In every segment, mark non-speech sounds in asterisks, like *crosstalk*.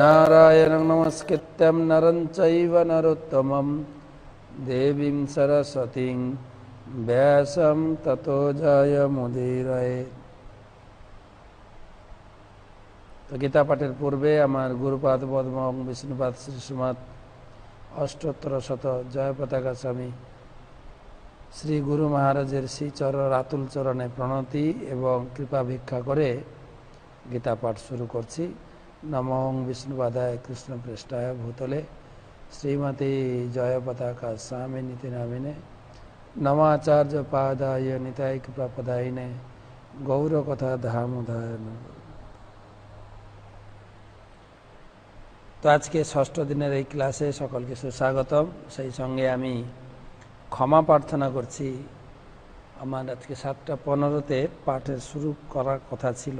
नारायणं नमस्कृत्यं नरं चैव नरोत्तमं देवीं सरस्वतीं व्यासं ततो জয়মুদীরয়ে তো গীতা পাঠের পূর্বে আমার গুরুপাদ পদ্ম এবং বিষ্ণুপাদ শ্রী শ্রীমৎ অষ্টোত্তর শত জয় পতাকা স্বামী শ্রী গুরু মহারাজের শ্রীচর রাতুল চরণে প্রণতি এবং কৃপা ভিক্ষা করে গীতা পাঠ শুরু করছি নমং বিষ্ণুপাদায় কৃষ্ণ পৃষ্ঠায় ভূতলে শ্রীমতী জয় পতাকা স্বামী নীতি নামিনে নমাচার্য পাদায় নিতাই কৃপা পদায়নে গৌর কথা ধামোধায় তো আজকে ষষ্ঠ দিনের এই ক্লাসে সকলকে সুস্বাগতম। সেই সঙ্গে আমি ক্ষমা প্রার্থনা করছি। আমার আজকে সাতটা পনেরোতে পাঠের শুরু করার কথা ছিল।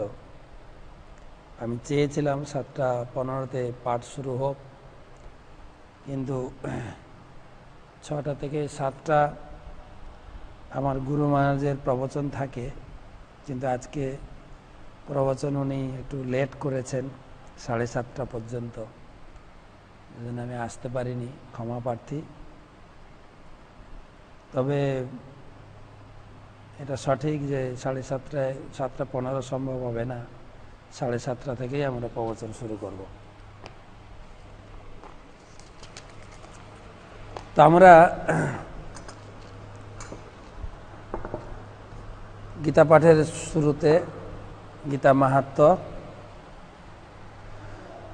আমি চেয়েছিলাম সাতটা পনেরোতে পাঠ শুরু হোক, কিন্তু ছটা থেকে সাতটা আমার গুরু মহারাজের প্রবচন থাকে, কিন্তু আজকে প্রবচন উনি একটু লেট করেছেন, সাড়ে সাতটা পর্যন্ত। জন্য আমি আসতে পারিনি, ক্ষমা প্রার্থী। তবে এটা সঠিক যে সাড়ে সাতটায়, সাতটা পনেরো সম্ভব হবে না। সাড়ে সাতটা থেকেই আমরা প্রবচন শুরু করব তো আমরা গীতা পাঠের শুরুতে গীতা মাহাত্ম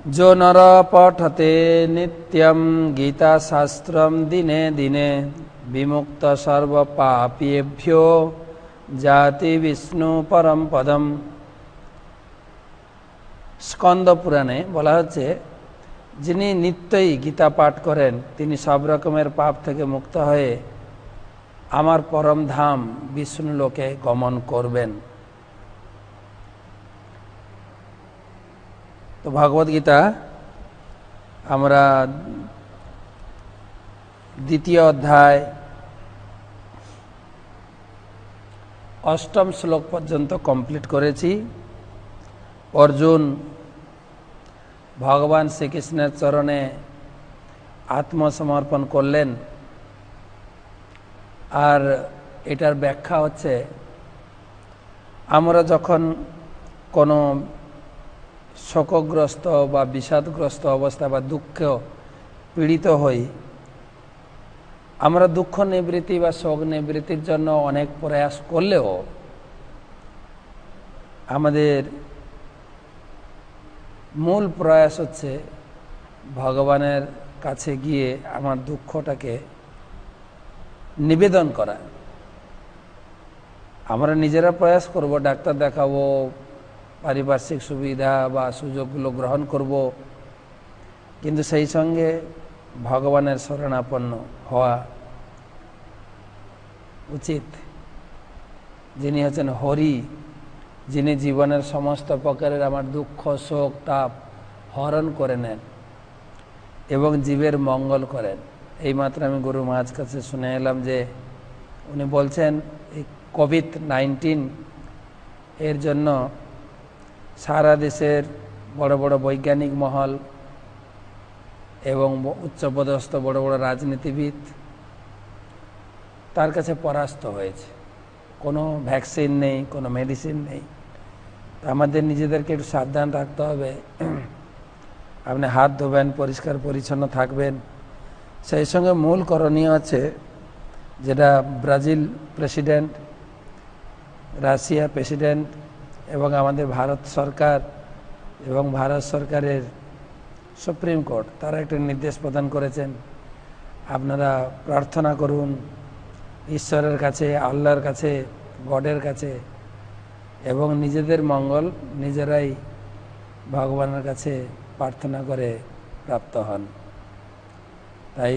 जो नर पठते नित्यं गीताशास्त्रं दिने दिने विमुक्त सर्वपापेभ्यो জাতি বিষ্ণু পরম পদম স্কন্দ পুরাণে বলা হচ্ছে, যিনি নিত্যই গীতা পাঠ করেন, তিনি সব রকমের পাপ থেকে মুক্ত হয়ে আমার পরম ধাম বিষ্ণু লোকে গমন করবেন। তো ভগবদ গীতা আমরা দ্বিতীয় অধ্যায় অষ্টম শ্লোক পর্যন্ত কমপ্লিট করেছি। অর্জুন, ভগবান শ্রীকৃষ্ণের চরণে আত্মসমর্পণ করলেন। আর এটার ব্যাখ্যা হচ্ছে, আমরা যখন কোনো শোকগ্রস্ত বা বিষাদগ্রস্ত অবস্থা বা দুঃখ পীড়িত হই, আমরা দুঃখ নিবৃত্তি বা শোক নিবৃত্তির জন্য অনেক প্রয়াস করলেও আমাদের মূল প্রয়াস হচ্ছে ভগবানের কাছে গিয়ে আমার দুঃখটাকে নিবেদন করা। আমরা নিজেরা প্রয়াস করব, ডাক্তার দেখাবো, পারিপার্শ্বিক সুবিধা বা সুযোগগুলো গ্রহণ করব, কিন্তু সেই সঙ্গে ভগবানের শরণাপন্ন হওয়া উচিত। যিনি হচ্ছেন হরি যিনি জীবনের সমস্ত প্রকারের আমার দুঃখ, শোক, তাপ হরণ করে নেন এবং জীবের মঙ্গল করেন। এইমাত্র আমি গুরু মহাজ কাছে শুনে এলাম যে উনি বলছেন, এই কোভিড নাইন্টিন এর জন্য সারা দেশের বড় বড় বৈজ্ঞানিক মহল এবং উচ্চপদস্থ বড় বড় রাজনীতিবিদ তার কাছে পরাস্ত হয়েছে। কোনো ভ্যাকসিন নেই, কোনো মেডিসিন নেই। আমাদের নিজেদেরকে একটু সাবধান রাখতে হবে। আপনি হাত ধোবেন, পরিষ্কার, পরিচ্ছন্ন থাকবেন। সেই সঙ্গে মূল করণীয় আছে যেটা ব্রাজিল প্রেসিডেন্ট, রাশিয়া প্রেসিডেন্ট এবং আমাদের ভারত সরকার এবং ভারত সরকারের সুপ্রিম কোর্ট, তারা একটা নির্দেশ প্রদান করেছেন। আপনারা প্রার্থনা করুন, ঈশ্বরের কাছে, আল্লাহর কাছে, গডের কাছে এবং নিজেদের মঙ্গল নিজেরাই ভগবানের কাছে প্রার্থনা করে প্রাপ্ত হন। তাই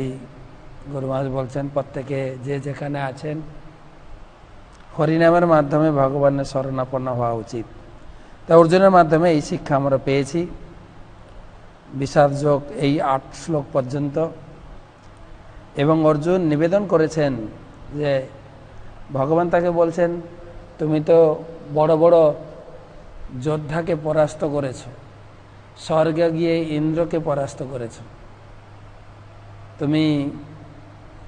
গুরু মহাজ বলছেন, প্রত্যেকে যে যেখানে আছেন, হরিনামের মাধ্যমে ভগবানের শরণাপন্ন হওয়া উচিত। তা অর্জুনের মাধ্যমে এই শিক্ষা আমরা পেয়েছি। বিষাদ যোগ এই আট শ্লোক পর্যন্ত। এবং অর্জুন নিবেদন করেছেন যে, ভগবান তাকে বলছেন, তুমি তো বড় বড় যোদ্ধাকে পরাস্ত করেছ। স্বর্গে গিয়ে ইন্দ্রকে পরাস্ত করেছ। তুমি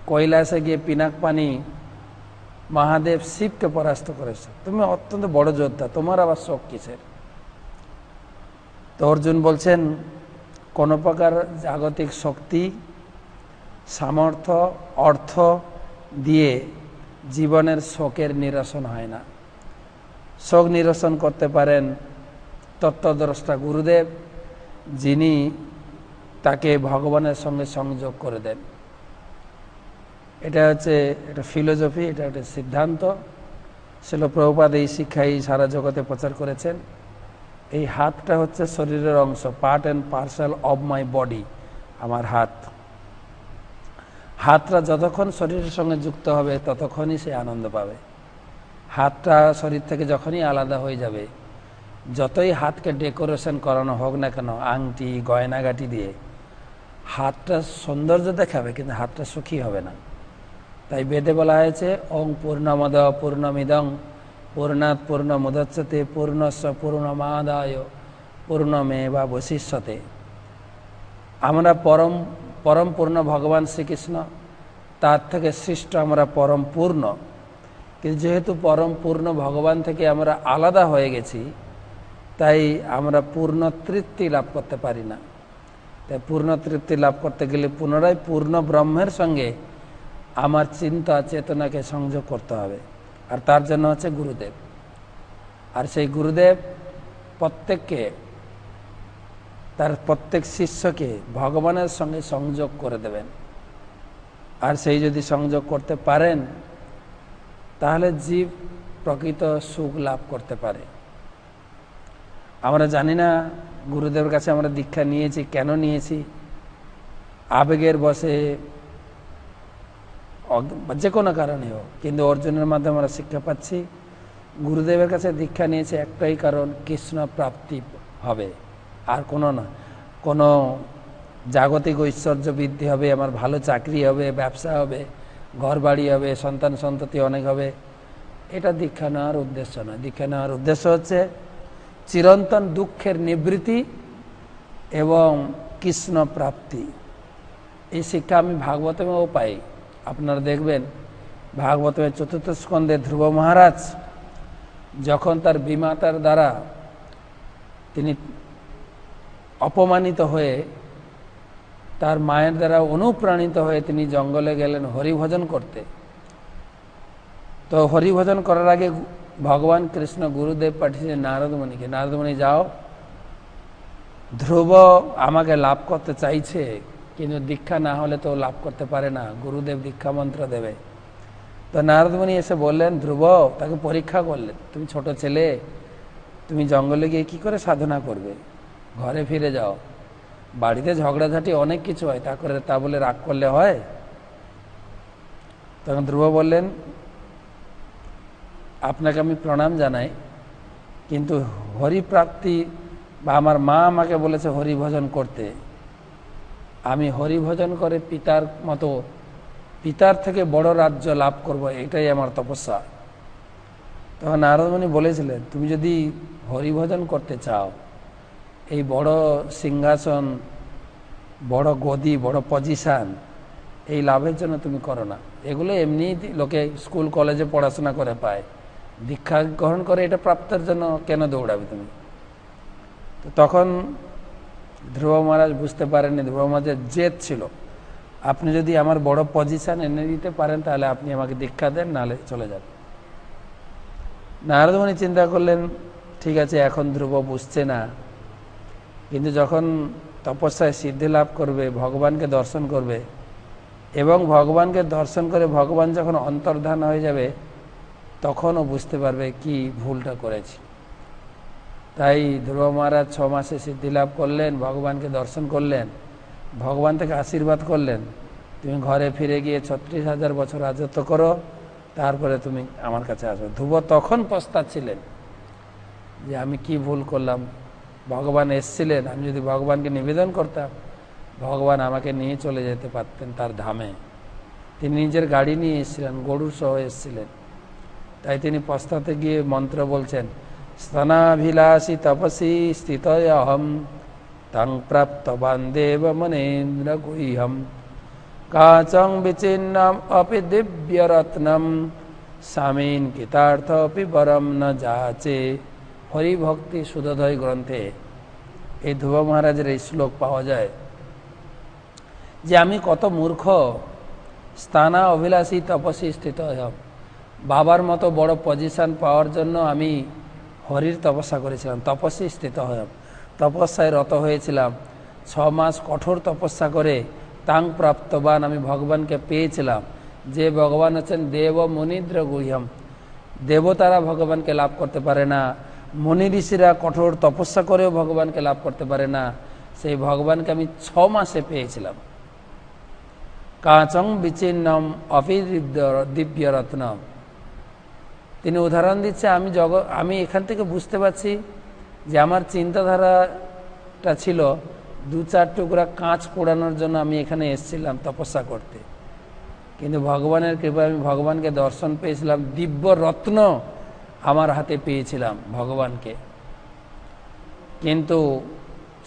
কৈলাসে গিয়ে পিনাক পানি মহাদেব শিবকে পরাস্ত করেছ। তুমি অত্যন্ত বড় যোদ্ধা, তোমার আবার শোক কিসের? তো অর্জুন বলছেন, কোনো প্রকার জাগতিক শক্তি, সামর্থ্য, অর্থ দিয়ে জীবনের শোকের নিরসন হয় না। শোক নিরসন করতে পারেন তত্ত্বদ্রষ্টা গুরুদেব, যিনি তাকে ভগবানের সঙ্গে সংযোগ করে দেন। এটা হচ্ছে একটা ফিলোজফি এটা একটা সিদ্ধান্ত। শিল প্রভুপাদ এই শিক্ষাই সারা জগতে প্রচার করেছেন। এই হাতটা হচ্ছে শরীরের অংশ part and parcel of my body আমার হাত। হাতটা যতক্ষণ শরীরের সঙ্গে যুক্ত হবে, ততক্ষণই সে আনন্দ পাবে। হাতটা শরীর থেকে যখনই আলাদা হয়ে যাবে, যতই হাতকে ডেকোরেশন করানো হোক না কেন, আংটি, গয়নাগাটি দিয়ে, হাতটা সৌন্দর্য দেখাবে, কিন্তু হাতটা সুখী হবে না। তাই বেদে বলা হয়েছে, ওং পূর্ণমদ পূর্ণমিদং, পূর্ণাৎ পূর্ণ মুদচ্ছতে পূর্ণস্ব পূর্ণমাদায় পূর্ণমে বা বৈশিষ্যতে। আমরা পরম পরম পূর্ণ ভগবান শ্রীকৃষ্ণ, তার থেকে সৃষ্ট আমরা পরম পূর্ণ। কিন্তু যেহেতু পরম পূর্ণ ভগবান থেকে আমরা আলাদা হয়ে গেছি, তাই আমরা পূর্ণ তৃপ্তি লাভ করতে পারি না। তাই পূর্ণ তৃপ্তি লাভ করতে গেলে পুনরায় পূর্ণ ব্রহ্মের সঙ্গে আমার চিন্তা, চেতনাকে সংযোগ করতে হবে। আর তার জন্য হচ্ছে গুরুদেব। আর সেই গুরুদেব প্রত্যেককে, তার প্রত্যেক শিষ্যকে ভগবানের সঙ্গে সংযোগ করে দেবেন। আর সেই যদি সংযোগ করতে পারেন তাহলে জীব প্রকৃত সুখ লাভ করতে পারে। আমরা জানি না, গুরুদেবের কাছে আমরা দীক্ষা নিয়েছি, কেন নিয়েছি? আবেগের বসে যে কোনো কারণে হোক, কিন্তু অর্জুনের মাধ্যমে আমরা শিক্ষা পাচ্ছি, গুরুদেবের কাছে দীক্ষা নিয়েছে একটাই কারণ, কৃষ্ণ প্রাপ্তি হবে। আর কোনো না, কোনো জাগতিক ঐশ্বর্য বৃদ্ধি হবে, আমার ভালো চাকরি হবে, ব্যবসা হবে ঘর বাড়ি হবে, সন্তান সন্ততি অনেক হবে। এটা দীক্ষা নেওয়ার উদ্দেশ্য নয়। দীক্ষা নেওয়ার উদ্দেশ্য হচ্ছে চিরন্তন দুঃখের নিবৃত্তি এবং কৃষ্ণ প্রাপ্তি। এই শিক্ষা আমি ভাগবতমেও পাই। আপনারা দেখবেন ভাগবতের চতুর্থ স্কন্ধে ধ্রুব মহারাজ যখন তার বিমাতার দ্বারা তিনি অপমানিত হয়ে তার মায়ের দ্বারা অনুপ্রাণিত হয়ে তিনি জঙ্গলে গেলেন হরিভজন করতে। তো হরিভজন করার আগে ভগবান কৃষ্ণ গুরুদেব পাঠিয়েছেন নারদমণিকে, নারদমণি যাও। ধ্রুব আমাকে লাভ করতে চাইছে, কিন্তু দীক্ষা না হলে তো লাভ করতে পারে না। গুরুদেব দীক্ষা মন্ত্র দেবে। তো নারদমণি এসে বললেন, ধ্রুব, তাকে পরীক্ষা করলেন। তুমি ছোট ছেলে, তুমি জঙ্গলে গিয়ে কি করে সাধনা করবে? ঘরে ফিরে যাও। বাড়িতে ঝগড়াঝাটি অনেক কিছু হয়, তা করে তা বলে রাগ করলে হয়? তখন ধ্রুব বললেন, আপনাকে আমি প্রণাম জানাই, কিন্তু হরিপ্রাপ্তি বা আমার মা আমাকে বলেছে হরিভজন করতে। আমি হরিভজন করে পিতার মতো, পিতার থেকে বড় রাজ্য লাভ করব, এটাই আমার তপস্যা। তখন নারদমণি বলেছিলেন, তুমি যদি হরিভজন করতে চাও এই বড় সিংহাসন, বড় গদি, বড় পজিশান এই লাভের জন্য তুমি করো না। এগুলো এমনি লোকে স্কুল কলেজে পড়াশোনা করে পায়। দীক্ষা গ্রহণ করে এটা প্রাপ্তের জন্য কেন দৌড়াবে তুমি? তো তখন ধ্রুব মহারাজ বুঝতে পারেননি, ধ্রুব মহারাজের জেদ ছিল। আপনি যদি আমার বড় পজিশন এনে দিতে পারেন, তাহলে আপনি আমাকে দীক্ষা দেন, নাহলে চলে যান। নারদমণি চিন্তা করলেন, ঠিক আছে, এখন ধ্রুব বুঝছে না। কিন্তু যখন তপস্যায় সিদ্ধি লাভ করবে, ভগবানকে দর্শন করবে এবং ভগবানকে দর্শন করে ভগবান যখন অন্তর্ধান হয়ে যাবে, তখনও বুঝতে পারবে কি ভুলটা করেছি। তাই ধ্রুব মহারাজ ছ মাসে সিদ্ধি লাভ করলেন, ভগবানকে দর্শন করলেন, ভগবান থেকে আশীর্বাদ করলেন, তুমি ঘরে ফিরে গিয়ে ছত্রিশ হাজার বছর রাজত্ব করো, তারপরে তুমি আমার কাছে আসো। ধ্রুব তখন পস্তাচ্ছিলেন যে, আমি কি ভুল করলাম? ভগবান এসছিলেন, আমি যদি ভগবানকে নিবেদন করতাম, ভগবান আমাকে নিয়ে চলে যেতে পারতেন তার ধামে। তিনি নিজের গাড়ি নিয়ে এসেছিলেন, গরুর সহ এসেছিলেন। তাই তিনি পস্তাতে গিয়ে মন্ত্র বলছেন, স্তনাভিলাষী তপসী স্থিত অহম তং প্রাপ্তবান দেব মনেন্দ্র গুহ্যম। কাচং বিচিন্নম অপি দিব্যরত্নম, স্বামীন কৃতার্থ অপি বরম ন যাচে। হরিভক্তি সুধোদয় গ্রন্থে এই ধ্রুব মহারাজের এই শ্লোক পাওয়া যায় যে আমি কত মূর্খ, স্থানা অভিলাষী তপস্বী স্থিত হব বাবার মতো বড় পজিশন পাওয়ার জন্য আমি হরির তপস্যা করেছিলাম তপস্বী স্থিত হব তপস্যায় রত হয়েছিলাম। ছ মাস কঠোর তপস্যা করে তাং প্রাপ্তবান আমি ভগবানকে পেয়েছিলাম। যে ভগবান হচ্ছেন দেব মনিদ্র গুহ্যম দেবতারা ভগবানকে লাভ করতে পারে না। মনি ঋষিরা কঠোর তপস্যা করেও ভগবানকে লাভ করতে পারে না। সেই ভগবানকে আমি ছ মাসে পেয়েছিলাম। কাঁচং বিচ্ছিন্নম অপিদিব্য দিব্য রত্নম। তিনি উদাহরণ দিচ্ছে, আমি জগ, আমি এখান থেকে বুঝতে পারছি যে আমার চিন্তাধারাটা ছিল দু চার টুকরা কাঁচ পোড়ানোর জন্য আমি এখানে এসেছিলাম তপস্যা করতে। কিন্তু ভগবানের কৃপায় আমি ভগবানকে দর্শন পেয়েছিলাম। দিব্য রত্ন আমার হাতে পেয়েছিলাম ভগবানকে। কিন্তু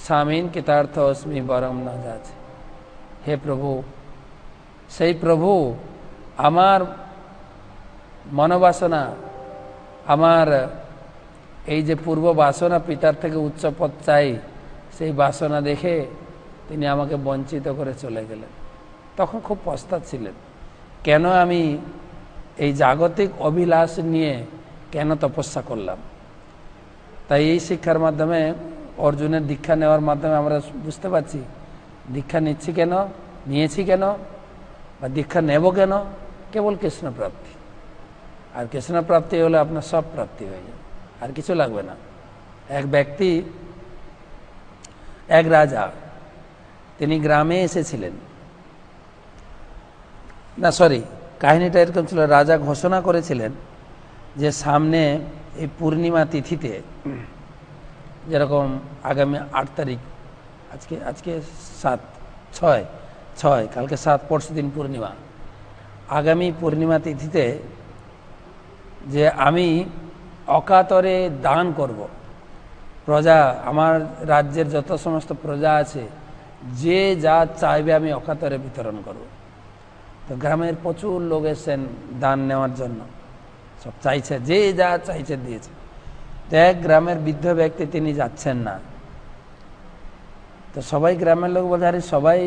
স্বামীন কৃতার্থ অস্মি বরম না যাচ্ছে হে প্রভু, সেই প্রভু আমার মনোবাসনা, আমার এই যে পূর্ব বাসনা পিতার থেকে উচ্চ পথ চাই, সেই বাসনা দেখে তিনি আমাকে বঞ্চিত করে চলে গেলেন। তখন খুব ছিলেন কেন আমি এই জাগতিক অভিলাষ নিয়ে কেন তপস্যা করলাম? তাই এই শিক্ষার মাধ্যমে অর্জুনের দীক্ষা নেওয়ার মাধ্যমে আমরা বুঝতে পারছি, দীক্ষা নিচ্ছি কেন, নিয়েছি কেন, বা দীক্ষা নেব কেন? কেবল কৃষ্ণ প্রাপ্তি আর কৃষ্ণ প্রাপ্তি হলে আপনার সব প্রাপ্তি হয়ে যাবে, আর কিছু লাগবে না। এক ব্যক্তি, এক রাজা, তিনি গ্রামে এসেছিলেন। না সরি কাহিনীটা এরকম ছিল, রাজা ঘোষণা করেছিলেন যে সামনে এই পূর্ণিমা তিথিতে যেরকম আগামী আট তারিখ, আজকে আজকে সাত, ছয় ছয়, কালকে সাত, পরশু দিন পূর্ণিমা আগামী পূর্ণিমা তিথিতে যে আমি অকাতরে দান করব। প্রজা, আমার রাজ্যের যত সমস্ত প্রজা আছে, যে যা চাইবে আমি অকাতরে বিতরণ করব। তো গ্রামের প্রচুর লোক এসেছেন দান নেওয়ার জন্য সব চাইছে, যে যা চাইছে দিয়েছে। তো এক গ্রামের বৃদ্ধ ব্যক্তি তিনি যাচ্ছেন না। তো সবাই গ্রামের লোক বলছে আরে, সবাই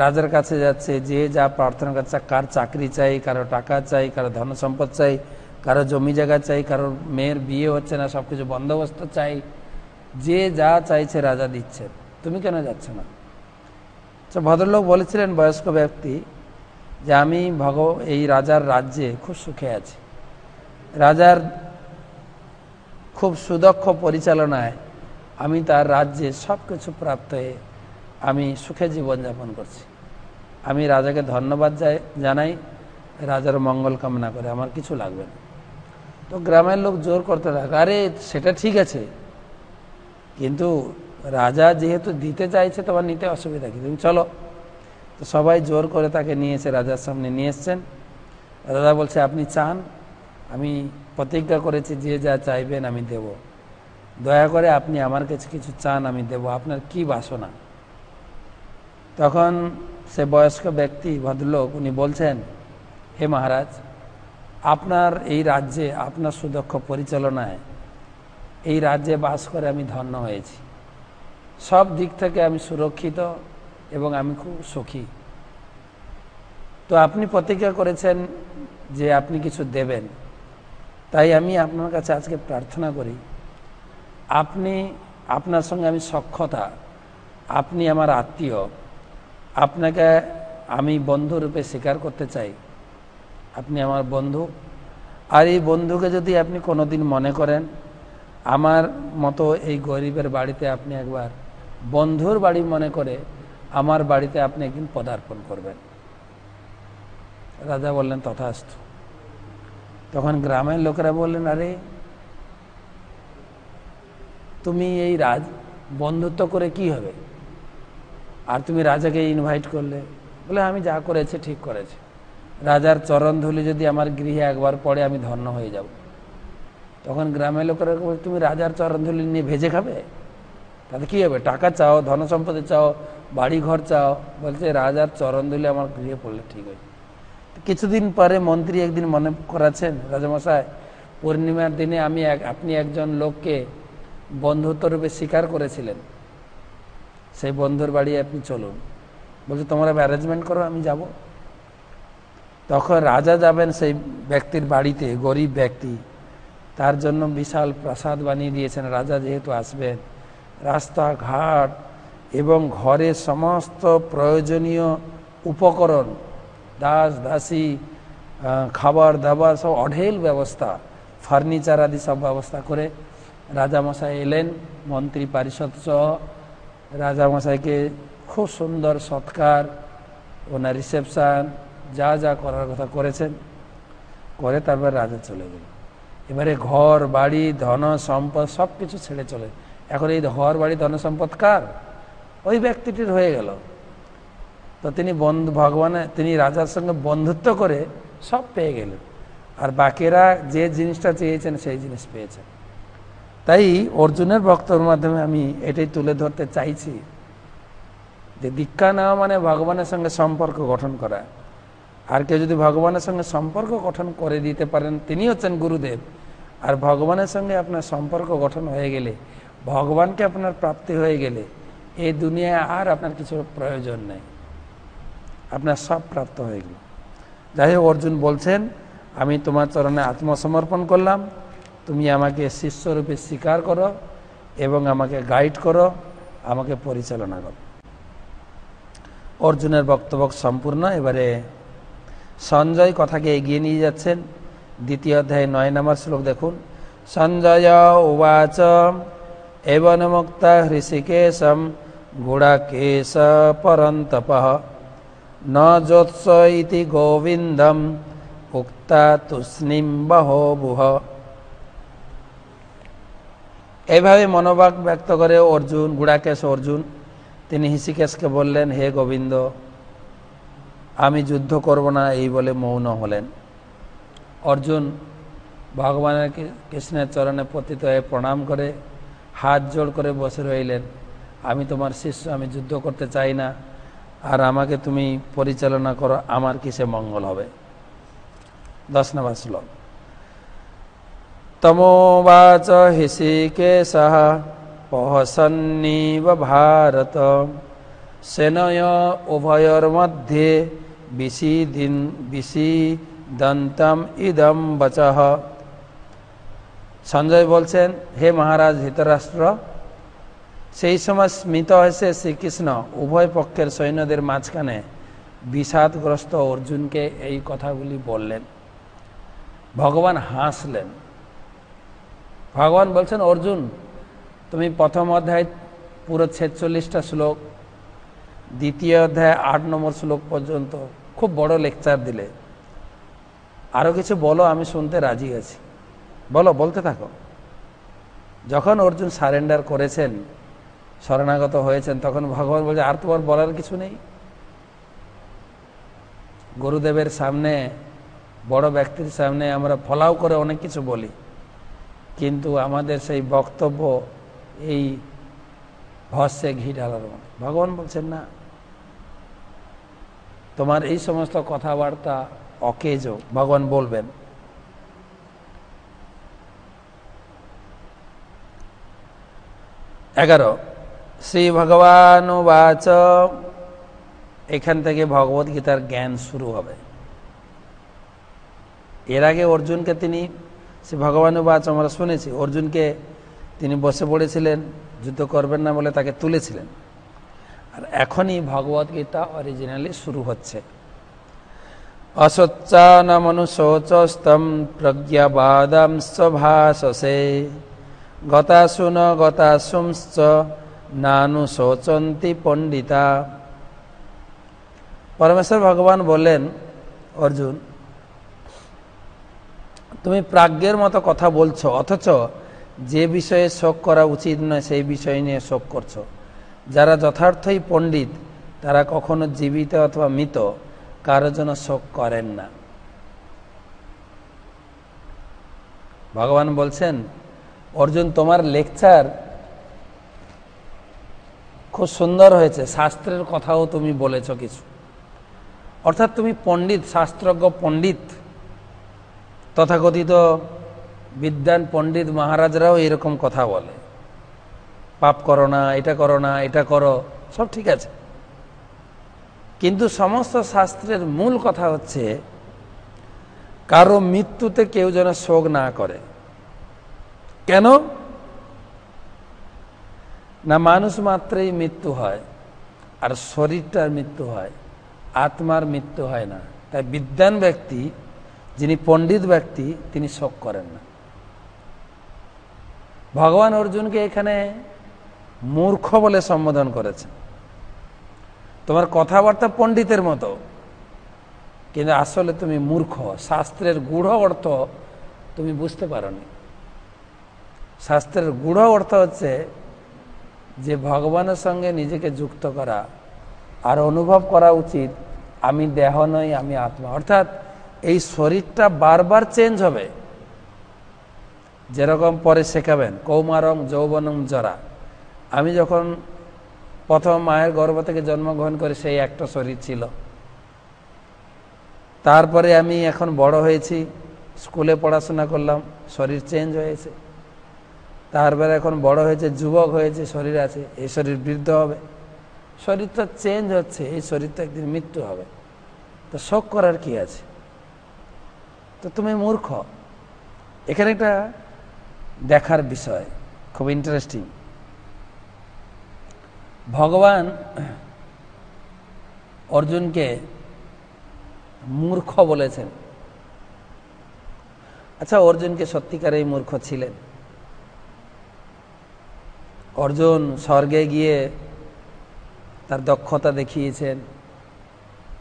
রাজার কাছে যাচ্ছে। যে যা প্রার্থনা করছে, কার চাকরি চাই, কারও টাকা চাই, কারও ধন সম্পদ চাই, কারও জমি জায়গা চাই কারও মেয়ের বিয়ে হচ্ছে না সব কিছু বন্দোবস্ত চাই। যে যা চাইছে রাজা দিচ্ছে। তুমি কেন যাচ্ছ না? ভদ্রলোক বলেছিলেন, বয়স্ক ব্যক্তি যে আমি ভগ, এই রাজার রাজ্যে খুব সুখে আছি। রাজার খুব সুদক্ষ পরিচালনায় আমি তার রাজ্যে সব কিছু প্রাপ্ত হয়ে আমি সুখে জীবনযাপন করছি। আমি রাজাকে ধন্যবাদ জানাই, রাজার মঙ্গল কামনা করে। আমার কিছু লাগবে না। তো গ্রামের লোক জোর করতে থাকে, আরে, সেটা ঠিক আছে। কিন্তু রাজা যেহেতু দিতে চাইছে, তোমার নিতে অসুবিধা কি? তুমি চলো। তো সবাই জোর করে তাকে নিয়েছে রাজার সামনে নিয়ে এসছেন। রাজা বলছে, আপনি চান? আমি প্রতিজ্ঞা করেছি, যে যা চাইবেন আমি দেব। দয়া করে আপনি আমার কাছে কিছু চান, আমি দেব। আপনার কি বাসনা? তখন সে বয়স্ক ব্যক্তি, ভদ্রলোক, উনি বলছেন, হে মহারাজ, আপনার এই রাজ্যে আপনার সুদক্ষ পরিচালনায় এই রাজ্যে বাস করে আমি ধন্য হয়েছি। সব দিক থেকে আমি সুরক্ষিত এবং আমি খুব সুখী। তো আপনি প্রতিজ্ঞা করেছেন যে আপনি কিছু দেবেন। তাই আমি আপনার কাছে আজকে প্রার্থনা করি, আপনি, আপনার সঙ্গে আমি সক্ষতা আপনি আমার আত্মীয়, আপনাকে আমি বন্ধুরূপে স্বীকার করতে চাই। আপনি আমার বন্ধু। আর এই বন্ধুকে যদি আপনি কোনোদিন মনে করেন, আমার মতো এই গরিবের বাড়িতে আপনি একবার বন্ধুর বাড়ি মনে করে আমার বাড়িতে আপনি একদিন পদার্পণ করবেন। রাজা বললেন তথাস্থ তখন গ্রামের লোকেরা বললেন, আরে, তুমি এই রাজ, বন্ধুত্ব করে কি হবে? আর তুমি রাজাকে ইনভাইট করলে? বলে, আমি যা করেছি, ঠিক করেছে। রাজার চরণ ধুলি যদি আমার গৃহে একবার পড়ে, আমি ধন্য হয়ে যাব। তখন গ্রামের লোকেরা তুমি রাজার চরণ ধুলি নিয়ে ভেজে খাবে? তাতে কী হবে? টাকা চাও ধন সম্পত্তি চাও বাড়ি ঘর চাও, বলছে রাজার চরণ দিলে আমার গৃহে পড়লে ঠিক হয় কিছুদিন পরে মন্ত্রী একদিন মনে করাচ্ছেন, রাজামশাই, পূর্ণিমার দিনে আমি এক, আপনি একজন লোককে বন্ধুত্ব রূপে স্বীকার করেছিলেন। সেই বন্ধুর বাড়ি আপনি চলুন। বলছে, তোমরা অ্যারেঞ্জমেন্ট করো, আমি যাব। তখন রাজা যাবেন সেই ব্যক্তির বাড়িতে, গরিব ব্যক্তি। তার জন্য বিশাল প্রাসাদ বানিয়ে দিয়েছেন। রাজা যেহেতু আসবেন রাস্তাঘাট এবং ঘরে সমস্ত প্রয়োজনীয় উপকরণ, দাস, দাসী খাবার, দাবার সব অঢেল ব্যবস্থা, ফার্নিচার আদি সব ব্যবস্থা করে রাজামশাই এলেন। মন্ত্রী পারিষদ সহ রাজামশাইকে খুব সুন্দর সৎকার, ওনার রিসেপশান, যা যা করার কথা করেছেন, করে তারপর রাজা চলে গেল এবারে ঘর, বাড়ি, ধন, সম্পদ সব কিছু ছেড়ে চলে এখন এই ঘর বাড়ি ধন সম্পদ কার? ওই ব্যক্তিটির হয়ে গেল। তো তিনি বন্ধু, ভগবানে, তিনি রাজার সঙ্গে বন্ধুত্ব করে সব পেয়ে গেলেন। আর বাকিরা যে জিনিসটা চেয়েছেন সেই জিনিস পেয়েছেন। তাই অর্জুনের বক্তব্যের মাধ্যমে আমি এটাই তুলে ধরতে চাইছি যে দীক্ষা নেওয়া মানে ভগবানের সঙ্গে সম্পর্ক গঠন করা। আর কেউ যদি ভগবানের সঙ্গে সম্পর্ক গঠন করে দিতে পারেন তিনি হচ্ছেন গুরুদেব। আর ভগবানের সঙ্গে আপনার সম্পর্ক গঠন হয়ে গেলে ভগবানকে আপনার প্রাপ্তি হয়ে গেলে এই দুনিয়ায় আর আপনার কিছু প্রয়োজন নেই। আপনার সব প্রাপ্ত হয়ে গেল। যাই হোক, অর্জুন বলছেন, আমি তোমার চরণে আত্মসমর্পণ করলাম। তুমি আমাকে শিষ্যরূপে স্বীকার করো এবং আমাকে গাইড করো, আমাকে পরিচালনা করো। অর্জুনের বক্তব্য সম্পূর্ণ। এবারে সঞ্জয় কথাকে এগিয়ে নিয়ে যাচ্ছেন। দ্বিতীয় অধ্যায় নয় নম্বর শ্লোক দেখুন। সঞ্জয় উবাচ এবন মুক্ত হৃষিকেশম গুড়াকেশ পরন্তপ ন জ্যোৎস ইতি গোবিন্দম উক্তা তুষ্ণিম বহবুহ এইভাবে মনোভাব ব্যক্ত করে অর্জুন গুড়াকেশ অর্জুন তিনি হিসিকেশকে বললেন, হে গোবিন্দ, আমি যুদ্ধ করব না এই বলে মৌন হলেন। অর্জুন ভগবানের কৃষ্ণের চরণে পতিত হয়ে প্রণাম করে হাত জোড় করে বসে রইলেন। আমি তোমার শিষ্য, আমি যুদ্ধ করতে চাই না। আর আমাকে তুমি পরিচালনা করো, আমার কিসে মঙ্গল হবে। দশ নম্বর শ্লোক। তমোবাচ হৃষিকেশः পহসন্নীব ভারত। সেনয় উভয়োর্মধ্যে বিষিদিন বিষিদন্তম ইদম বচহ সঞ্জয় বলছেন, হে মহারাজ ধৃতরাষ্ট্র, সেই সময় স্মিত হয়েছে শ্রীকৃষ্ণ উভয় পক্ষের সৈন্যদের মাঝখানে। বিষাদগ্রস্ত অর্জুনকে এই কথাগুলি বললেন। ভগবান হাসলেন। ভগবান বলছেন, অর্জুন, তুমি প্রথম অধ্যায় পুরো ছেচল্লিশটা শ্লোক, দ্বিতীয় অধ্যায় আট নম্বর শ্লোক পর্যন্ত খুব বড় লেকচার দিলে। আরও কিছু বলো, আমি শুনতে রাজি আছি। বলো, বলতে থাকো। যখন অর্জুন সারেন্ডার করেছেন, শরণাগত হয়েছেন, তখন ভগবান বলছে, আর তোমার বলার কিছু নেই? গুরুদেবের সামনে, বড় ব্যক্তির সামনে আমরা ফলাও করে অনেক কিছু বলি। কিন্তু আমাদের সেই বক্তব্য, এই ভস্যে ঘি ঢালার মতো। ভগবান বলছেন, না। তোমার এই সমস্ত কথাবার্তা অকেজ, ভগবান বলবেন। এগারো। শ্রী ভগবান বাচ এখান থেকে ভগবত গীতার জ্ঞান শুরু হবে। এর আগে অর্জুনকে তিনি সে ভগবান বাচ আমরা শুনেছি, অর্জুনকে তিনি বসে পড়েছিলেন, যুদ্ধ করবেন না বলে তাকে তুলেছিলেন। আর এখনই ভগবত গীতা অরিজিনালি শুরু হচ্ছে। অসচ্চানমনুশোচস্তম প্রজ্ঞাবাদাংশ ভাষসে গতাসুন গতাসুংশ্চ নানু শোচন্তি পণ্ডিতা। পরমেশ্বর ভগবান বললেন, অর্জুন, তুমি প্রাজ্ঞের মতো কথা বলছো, অথচ যে বিষয়ে শোক করা উচিত নয়, সেই বিষয় নিয়ে শোক করছ। যারা যথার্থই পণ্ডিত, তারা কখনো জীবিত অথবা মৃত, কারও জন্য শোক করেন না। ভগবান বলছেন অর্জুন, তোমার লেকচার খুব সুন্দর হয়েছে। শাস্ত্রের কথাও তুমি বলেছ কিছু। অর্থাৎ তুমি পণ্ডিত, শাস্ত্রজ্ঞ পণ্ডিত, তথাকথিত বিদ্যান পণ্ডিত মহারাজরাও এরকম কথা বলে। পাপ করো না, এটা করো না, এটা করো, সব ঠিক আছে। কিন্তু সমস্ত শাস্ত্রের মূল কথা হচ্ছে, কারও মৃত্যুতে কেউ যেন শোক না করে। কেন? না, মানুষ মাত্রেই মৃত্যু হয়, আর শরীরটার মৃত্যু হয়, আত্মার মৃত্যু হয় না। তাই বিদ্যান ব্যক্তি, যিনি পণ্ডিত ব্যক্তি, তিনি শোক করেন না। ভগবান অর্জুনকে এখানে মূর্খ বলে সম্বোধন করেছেন। তোমার কথাবার্তা পণ্ডিতের মতো, কিন্তু আসলে তুমি মূর্খ। শাস্ত্রের গূঢ় অর্থ তুমি বুঝতে পারোনি। শাস্ত্রের গূঢ় অর্থ হচ্ছে যে ভগবানের সঙ্গে নিজেকে যুক্ত করা আর অনুভব করা উচিত, আমি দেহ নই, আমি আত্মা। অর্থাৎ এই শরীরটা বারবার চেঞ্জ হবে। যেরকম পরে শেখাবেন, কৌমারং যৌবনম জরা। আমি যখন প্রথম মায়ের গর্ভ থেকে জন্মগ্রহণ করে সেই একটা শরীর ছিল। তারপরে আমি এখন বড় হয়েছি, স্কুলে পড়াশোনা করলাম, শরীর চেঞ্জ হয়েছে। তারপরে এখন বড় হয়েছে, যুবক হয়েছে, শরীর আছে, এই শরীর বৃদ্ধ হবে। শরীর তো চেঞ্জ হচ্ছে, এই শরীর তো একদিন মৃত্যু হবে। তো শোক করার কি আছে? তো তুমি মূর্খ। এখানে একটা দেখার বিষয়, খুব ইন্টারেস্টিং ভগবান অর্জুনকে মূর্খ বলেছেন। আচ্ছা অর্জুনকে সত্যিকারেই মূর্খ ছিলেন। অর্জুন স্বর্গে গিয়ে তার দক্ষতা দেখিয়েছেন।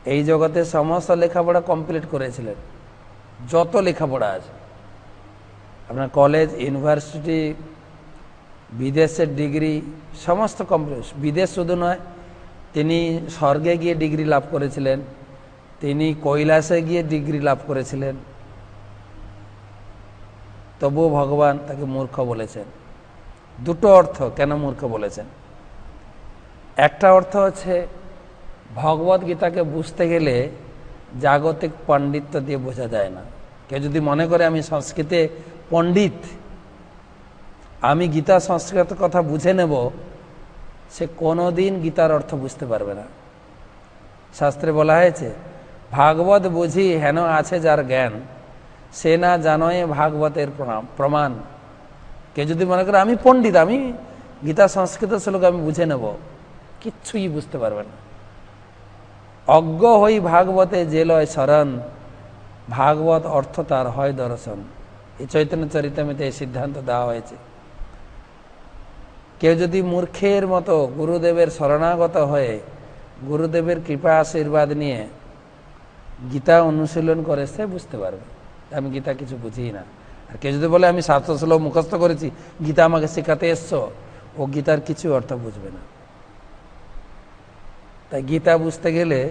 এই জগতে সমস্ত লেখাপড়া কমপ্লিট করেছিলেন। যত লেখাপড়া আছে। আপনার কলেজ ইউনিভার্সিটি বিদেশের ডিগ্রি সমস্ত কমপ্লিট বিদেশ শুধু নয়, তিনি স্বর্গে গিয়ে ডিগ্রি লাভ করেছিলেন। তিনি কৈলাসে গিয়ে ডিগ্রি লাভ করেছিলেন। তবুও ভগবান তাকে মূর্খ বলেছেন। দুটো অর্থ কেন মূর্খ বলেছেন? একটা অর্থ হচ্ছে ভগবত গীতাকে বুঝতে গেলে জাগতিক পাণ্ডিত্য দিয়ে বোঝা যায় না। কেউ যদি মনে করে আমি সংস্কৃতে পণ্ডিত, আমি গীতা সংস্কৃত কথা বুঝে নেব, সে কোনো দিন গীতার অর্থ বুঝতে পারবে না। শাস্ত্রে বলা হয়েছে, ভাগবত বুঝি হেন আছে যার জ্ঞান, সে না জানয় ভাগবতের প্রমাণ। কে যদি মনে করে আমি পণ্ডিত, আমি গীতা, সংস্কৃত শ্লোক আমি বুঝে নেব কিচ্ছুই বুঝতে পারবে না। অজ্ঞ হই ভাগবতে যে লয় শরণ, ভাগবত অর্থ তার হয় দর্শন। এই চৈতন্য চরিতামিতে এই সিদ্ধান্ত দেওয়া হয়েছে। কেউ যদি মূর্খের মতো গুরুদেবের শরণাগত হয়ে, গুরুদেবের কৃপা আশীর্বাদ নিয়ে গীতা অনুশীলন করে, সে বুঝতে পারবে। আমি গীতা কিছু বুঝি না। আর কেউ যদি বলে, আমি শাস্ত্র শ্লোক মুখস্থ করেছি, গীতা আমাকে শেখাতে এসছো, ও গীতার কিছু অর্থ বুঝবে না। তাই গীতা বুঝতে গেলে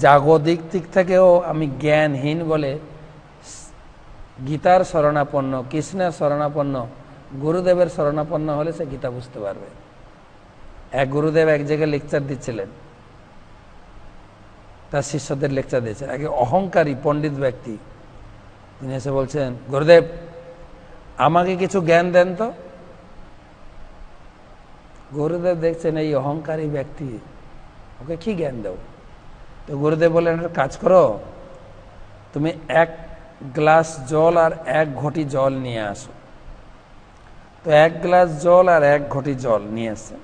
জাগতিক দিক থেকেও আমি জ্ঞানহীন বলে গীতার শরণাপন্ন, কৃষ্ণের শরণাপন্ন, গুরুদেবের শরণাপন্ন হলে সে গীতা বুঝতে পারবে। এক গুরুদেব এক জায়গায় লেকচার দিচ্ছিলেন। তার শিষ্যদের লেকচার দিয়েছেন। আগে অহংকারী পণ্ডিত ব্যক্তি তিনি এসে বলছেন, গুরুদেব, আমাকে কিছু জ্ঞান দেন তো? গুরুদেব দেখছেন এই অহংকারী ব্যক্তি, ওকে কি জ্ঞান দেব? তো গুরুদেব বললেন, একটা কাজ করো, তুমি এক গ্লাস জল আর এক ঘটি জল নিয়ে আসো। তো এক গ্লাস জল আর এক ঘটি জল নিয়ে আসছেন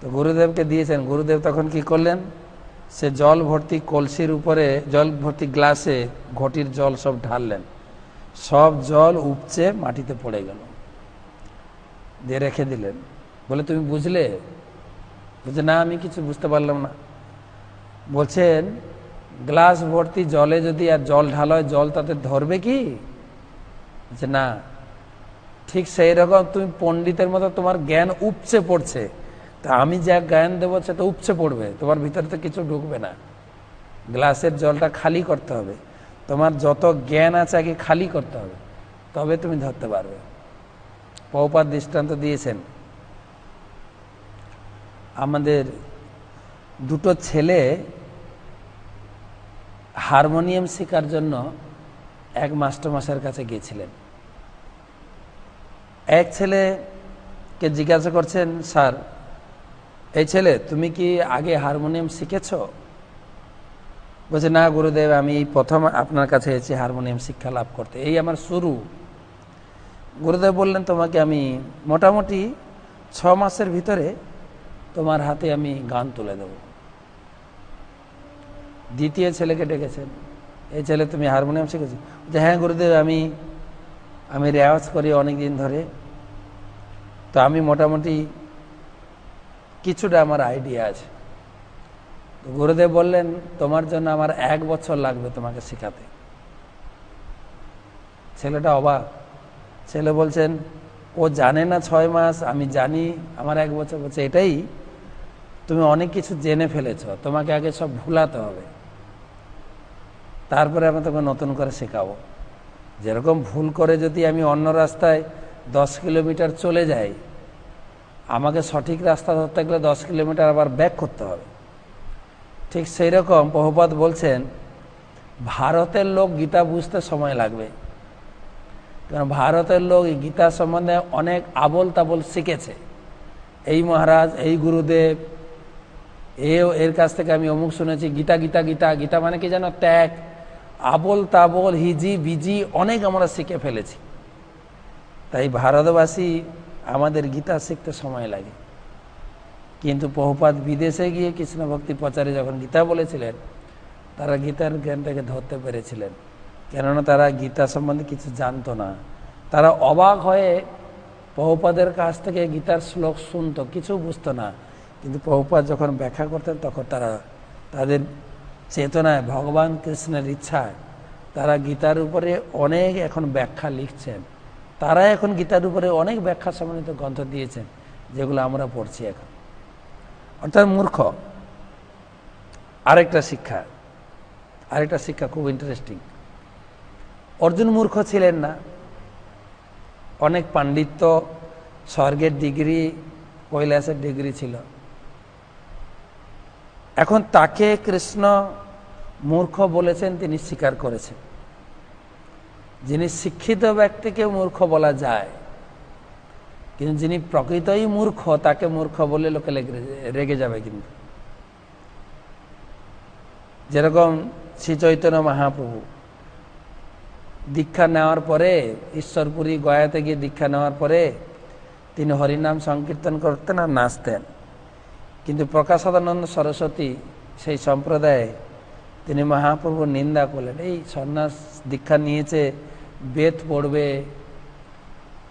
তো গুরুদেবকে দিয়েছেন। গুরুদেব তখন কি করলেন? সে জল ভর্তি কলসির উপরে, জল ভর্তি গ্লাসে ঘটির জল সব ঢাললেন। সব জল উপচে মাটিতে পড়ে গেল। দিয়ে রেখে দিলেন। বলে, তুমি বুঝলে? বলছে, না, আমি কিছু বুঝতে পারলাম না। বলছেন, গ্লাস ভর্তি জলে যদি আর জল ঢালা হয় জল তাতে ধরবে কি? যে না। ঠিক সেই রকম, তুমি পণ্ডিতের মতো তোমার জ্ঞান উপচে পড়ছে। তা আমি যা জ্ঞান দেবো সেটা উপচে পড়বে, তোমার ভিতরে তো কিছু ঢুকবে না। গ্লাসের জলটা খালি করতে হবে। তোমার যত জ্ঞান আছে আগে খালি করতে হবে, তবে তুমি ধরতে পারবে। পৌপাত দৃষ্টান্ত দিয়েছেন। আমাদের দুটো ছেলে হারমোনিয়াম শেখার জন্য এক মাস্টারমশাইয়ের কাছে গিয়েছিলেন। এক ছেলেকে জিজ্ঞাসা করছেন, স্যার এই ছেলে, তুমি কি আগে হারমোনিয়াম শিখেছ? বলছে, না গুরুদেব, আমি এই প্রথম আপনার কাছে এসেছি হারমোনিয়াম শিক্ষা লাভ করতে। এই আমার শুরু। গুরুদেব বললেন, তোমাকে আমি মোটামুটি ছ মাসের ভিতরে তোমার হাতে আমি গান তুলে দেব। দ্বিতীয় ছেলেকে ডেকেছেন। এই ছেলে, তুমি হারমোনিয়াম শিখেছো? যে হ্যাঁ গুরুদেব, আমি আমি রেওয়াজ করি অনেক দিন ধরে। তো আমি মোটামুটি কিছুটা আমার আইডিয়া আছে। গুরুদেব বললেন, তোমার জন্য আমার এক বছর লাগবে তোমাকে শেখাতে। ছেলেটা অবাক। ছেলে বলছেন, ও জানে না ছয় মাস, আমি জানি আমার এক বছর বলছে, এটাই তুমি অনেক কিছু জেনে ফেলেছ, তোমাকে আগে সব ভুলাতে হবে। তারপরে আমি তোমাকে নতুন করে শেখাবো। যেরকম ভুল করে যদি আমি অন্য রাস্তায় দশ কিলোমিটার চলে যাই আমাকে সঠিক রাস্তা ধরতে গেলে দশ কিলোমিটার আবার ব্যাক করতে হবে। ঠিক সেই রকম বহুপাত বলছেন, ভারতের লোক গীতা বুঝতে সময় লাগবে। কারণ ভারতের লোক গীতা সম্বন্ধে অনেক আবল তাবল শিখেছে। এই মহারাজ, এই গুরুদেব, এও এর কাছ থেকে আমি অমুক শুনেছি, গীতা গীতা গীতা গীতা মানে কি যেন ত্যাগ, আবল তাবল, হিজি, বিজি অনেক আমরা শিখে ফেলেছি। তাই ভারতবাসী আমাদের গীতা শিখতে সময় লাগে। কিন্তু বহুপাত বিদেশে গিয়ে কৃষ্ণ ভক্তি প্রচারে যখন গীতা বলেছিলেন, তারা গীতার জ্ঞানটাকে ধরতে পেরেছিলেন। কেননা তারা গীতা সম্বন্ধে কিছু জানতো না। তারা অবাক হয়ে বহুপাদের কাছ থেকে গীতার শ্লোক শুনতো, কিছু বুঝতো না। কিন্তু বহুপাত যখন ব্যাখ্যা করতেন, তখন তারা তাদের চেতনায়, ভগবান কৃষ্ণের ইচ্ছায় তারা গীতার উপরে অনেক এখন ব্যাখ্যা লিখছেন। তারা এখন গীতার উপরে অনেক ব্যাখ্যা সম্বন্ধিত গ্রন্থ দিয়েছেন যেগুলো আমরা পড়ছি এখন। অর্থাৎ মূর্খ। আরেকটা শিক্ষা। আরেকটা শিক্ষা খুব ইন্টারেস্টিং অর্জুন মূর্খ ছিলেন না। অনেক পাণ্ডিত্য, স্বর্গের ডিগ্রি, কৈলাসের ডিগ্রি ছিল। এখন তাকে কৃষ্ণ মূর্খ বলেছেন, তিনি স্বীকার করেছেন। যিনি শিক্ষিত ব্যক্তিকে মূর্খ বলা যায়, কিন্তু যিনি প্রকৃতই মূর্খ, তাকে মূর্খ বলে লোকে রেগে যাবে কিন্তু। যেরকম শ্রী চৈতন্য মহাপ্রভু, দীক্ষা নেওয়ার পরে, ঈশ্বরপুরী গয়াতে গিয়ে দীক্ষা নেওয়ার পরে, তিনি হরিনাম সংকীর্তন করতেন আর নাচতেন। কিন্তু প্রকাশানন্দ সরস্বতী সেই সম্প্রদায়ে তিনি মহাপ্রভুর নিন্দা করলেন, এই সন্ন্যাস দীক্ষা নিয়েছে বেদ পড়বে।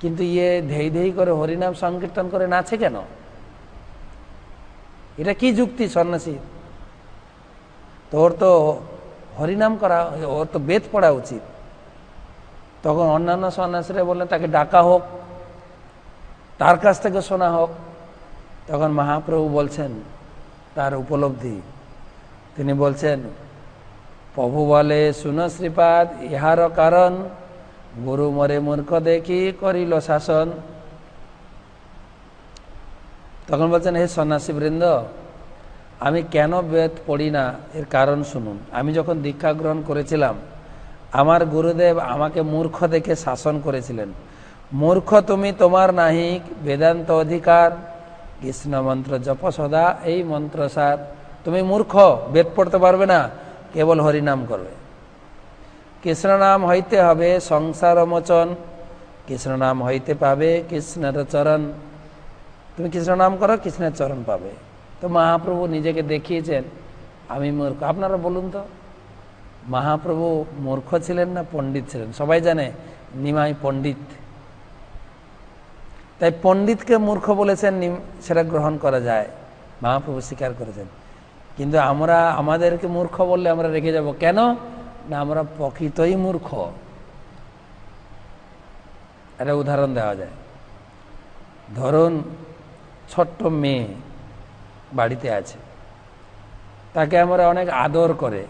কিন্তু ইয়ে ধেই ধেই করে হরিনাম সংকীর্তন করে নাচে কেন? এটা কি যুক্তি সন্ন্যাসী? তোর তো হরিনাম করা, ওর তো বেদ পড়া উচিত। তখন অন্যান্য সন্ন্যাসীরা বললেন, তাকে ডাকা হোক, তার কাছ থেকে শোনা হোক। তখন মহাপ্রভু বলছেন, তার উপলব্ধি। তিনি বলছেন, প্রভু বলে, শুন শ্রীপাদ, ইহার কারণ গুরু মরে মূর্খ দেখি করিল শাসন। তখন বলছেন, হে সন্ন্যাসী বৃন্দ, আমি কেন বেদ পড়ি না? এর কারণ শুনুন। আমি যখন দীক্ষা গ্রহণ করেছিলাম, আমার গুরুদেব আমাকে মূর্খ দেখে শাসন করেছিলেন। মূর্খ তুমি, তোমার নাহি, বেদান্ত অধিকার। কৃষ্ণ মন্ত্র জপ সদা, এই মন্ত্র সার। তুমি মূর্খ, বেদ পড়তে পারবে না, কেবল হরিনাম করবে। কৃষ্ণ নাম হইতে হবে সংসার মোচন কৃষ্ণ নাম হইতে পাবে কৃষ্ণের চরণ। তুমি কৃষ্ণ নাম করো, কৃষ্ণের চরণ পাবে। তো মহাপ্রভু নিজেকে দেখিয়েছেন, আমি মূর্খ। আপনারা বলুন তো, মহাপ্রভু মূর্খ ছিলেন না পণ্ডিত ছিলেন? সবাই জানে, নিমাই পণ্ডিত। তাই পণ্ডিতকে মূর্খ বলেছেন সেটা গ্রহণ করা যায়। মহাপ্রভু স্বীকার করেছেন। কিন্তু আমরা, আমাদেরকে মূর্খ বললে আমরা রেখে যাব। কেন? না, আমরা প্রকৃতই মূর্খ। একটা উদাহরণ দেওয়া যায়। ধরুন, ছোট্ট মেয়ে বাড়িতে আছে। তাকে আমরা অনেক আদর করে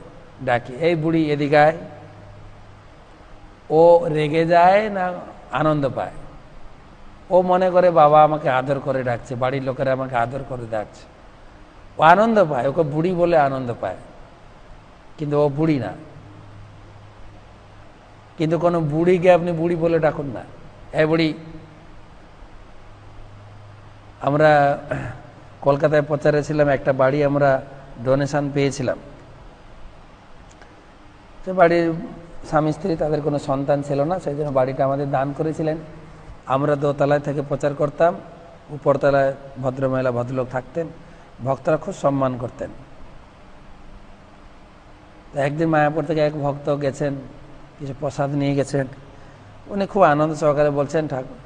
ডাকি, এই বুড়ি এদিকায় ও রেগে যায় না আনন্দ পায়। ও মনে করে, বাবা আমাকে আদর করে ডাকছে, বাড়ির লোকেরা আমাকে আদর করে ডাকছে। ও আনন্দ পায়, ওকে বুড়ি বলে আনন্দ পায়। কিন্তু ও বুড়ি না। কিন্তু কোনো বুড়িকে আপনি বুড়ি বলে ডাকুন না। এ বুড়ি, আমরা কলকাতায় প্রচারে ছিলাম একটা বাড়ি আমরা ডোনেশন পেয়েছিলাম। সে বাড়ির স্বামী স্ত্রী, তাদের কোনো সন্তান ছিল না, সেই জন্য বাড়িটা আমাদের দান করেছিলেন। আমরা দোতলায় থেকে প্রচার করতাম, উপরতলায় ভদ্রমহিলা, ভদ্রলোক থাকতেন, ভক্তরা খুব সম্মান করতেন। একদিন মায়াপুর থেকে এক ভক্ত গেছেন কিছু প্রসাদ নিয়ে গেছেন। উনি খুব আনন্দ সহকারে বলছেন ঠাকুর